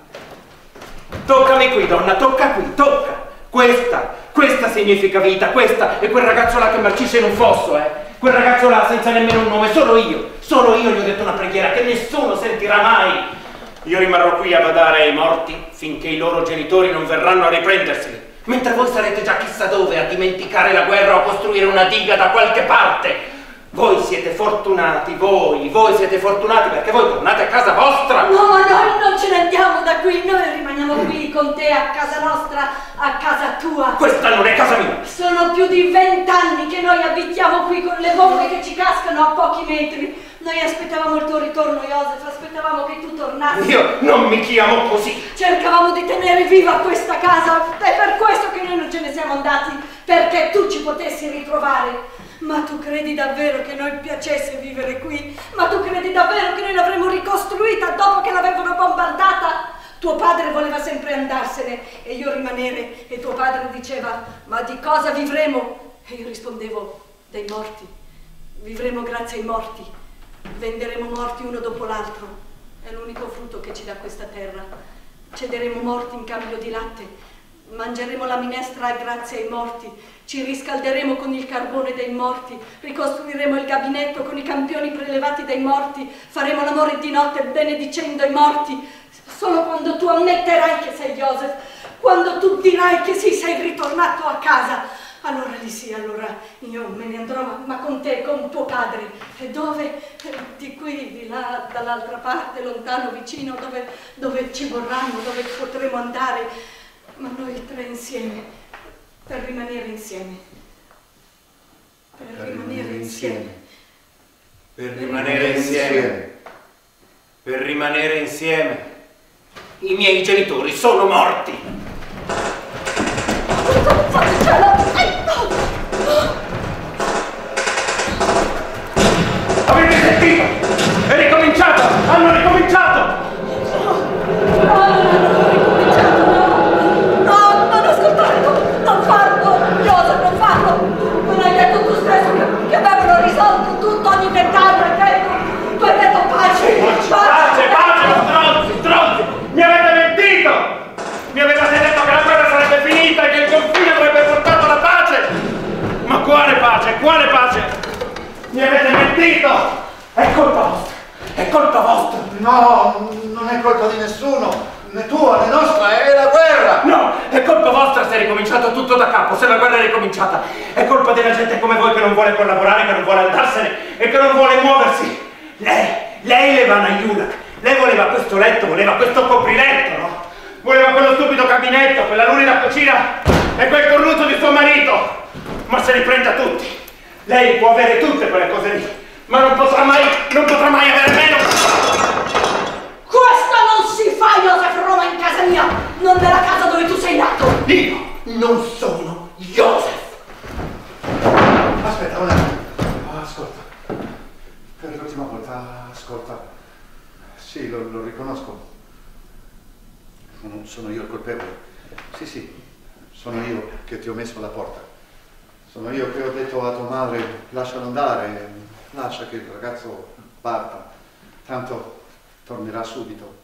Toccami qui, donna, tocca qui, tocca. Questa, questa significa vita, questa è quel ragazzo là che marcisce in un fosso, eh. Quel ragazzo là senza nemmeno un nome, solo io, solo io gli ho detto una preghiera che nessuno sentirà mai. Io rimarrò qui a badare ai morti finché i loro genitori non verranno a riprenderseli. Mentre voi sarete già chissà dove a dimenticare la guerra o a costruire una diga da qualche parte. Voi siete fortunati, voi, voi siete fortunati perché voi tornate a casa vostra. No, ma noi non ce ne andiamo da qui, noi rimaniamo qui con te a casa nostra, a casa tua. Questa non è casa mia. Sono più di vent'anni che noi abitiamo qui con le bombe che ci cascano a pochi metri. Noi aspettavamo il tuo ritorno, Joseph, aspettavamo che tu tornassi. Io non mi chiamo così. Cercavamo di tenere viva questa casa, è per questo che noi non ce ne siamo andati, perché tu ci potessi ritrovare. Ma tu credi davvero che noi piacesse vivere qui? Ma tu credi davvero che noi l'avremmo ricostruita dopo che l'avevano bombardata? Tuo padre voleva sempre andarsene e io rimanere e tuo padre diceva, ma di cosa vivremo? E io rispondevo, dei morti. Vivremo grazie ai morti. Venderemo morti uno dopo l'altro. È l'unico frutto che ci dà questa terra. Cederemo morti in cambio di latte. Mangeremo la minestra grazie ai morti. Ci riscalderemo con il carbone dei morti. Ricostruiremo il gabinetto con i campioni prelevati dai morti. Faremo l'amore di notte benedicendo i morti. Solo quando tu ammetterai che sei Joseph, quando tu dirai che sì, sei ritornato a casa, allora lì sì, allora io me ne andrò, ma, ma con te, con tuo padre. E dove? Di qui, di là, dall'altra parte, lontano, vicino, dove, dove ci vorranno, dove potremo andare. Ma noi tre insieme, per rimanere insieme. Per, per rimanere, insieme. insieme. Per rimanere insieme. Per rimanere insieme. I miei genitori sono morti. Quale No, non è colpa di nessuno, né tua né nostra, è la guerra! No, è colpa vostra se è ricominciato tutto da capo, se la guerra è ricominciata. È colpa della gente come voi che non vuole collaborare, che non vuole andarsene e che non vuole muoversi. Lei, lei Levana Iulak, lei voleva questo letto, voleva questo copriletto, no? Voleva quello stupido gabinetto, quella lunida cucina e quel cornuto di suo marito. Ma se li prende a tutti. Lei può avere tutte quelle cose lì, ma non potrà mai, non potrà mai avere meno. Questo non si fa, Joseph Roma, in casa mia, non nella casa dove tu sei nato. Io non sono Joseph. Aspetta, un attimo. Ascolta. Per l'ultima volta, ascolta. Sì, lo, lo riconosco. Sono, sono io il colpevole. Sì, sì, sono io che ti ho messo alla porta. Sono io che ho detto a tua madre, lascialo andare, lascia che il ragazzo parta, tanto tornerà subito.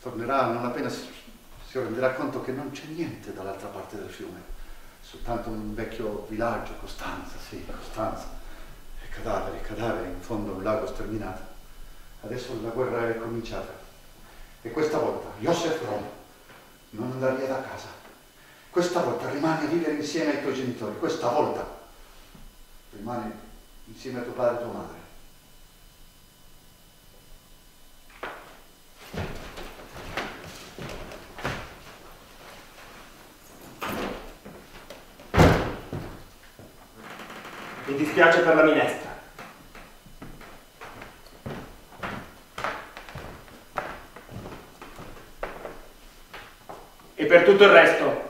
Tornerà non appena si, si renderà conto che non c'è niente dall'altra parte del fiume, soltanto un vecchio villaggio, Costanza, sì, Costanza, e cadaveri, cadaveri, in fondo un lago sterminato. Adesso la guerra è cominciata e questa volta Joseph Rom non andrà via da casa questa volta rimani a vivere insieme ai tuoi genitori, questa volta rimani insieme a tuo padre e tua madre. Mi dispiace per la minestra. E per tutto il resto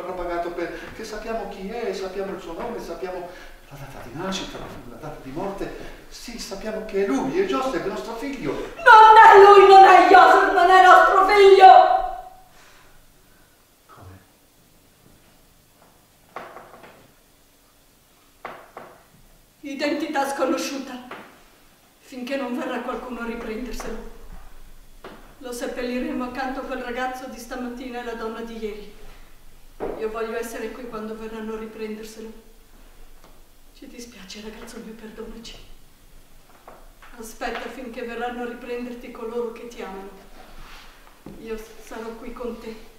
verrà pagato per... che sappiamo chi è, sappiamo il suo nome, sappiamo la data di nascita, la data di morte. Sì, sappiamo che è lui, è Giuseppe, il nostro figlio. Non è lui, non è Giuseppe! Angelo. Ci dispiace, ragazzo mio, perdonaci. Aspetta finché verranno a riprenderti coloro che ti amano. Io sarò qui con te.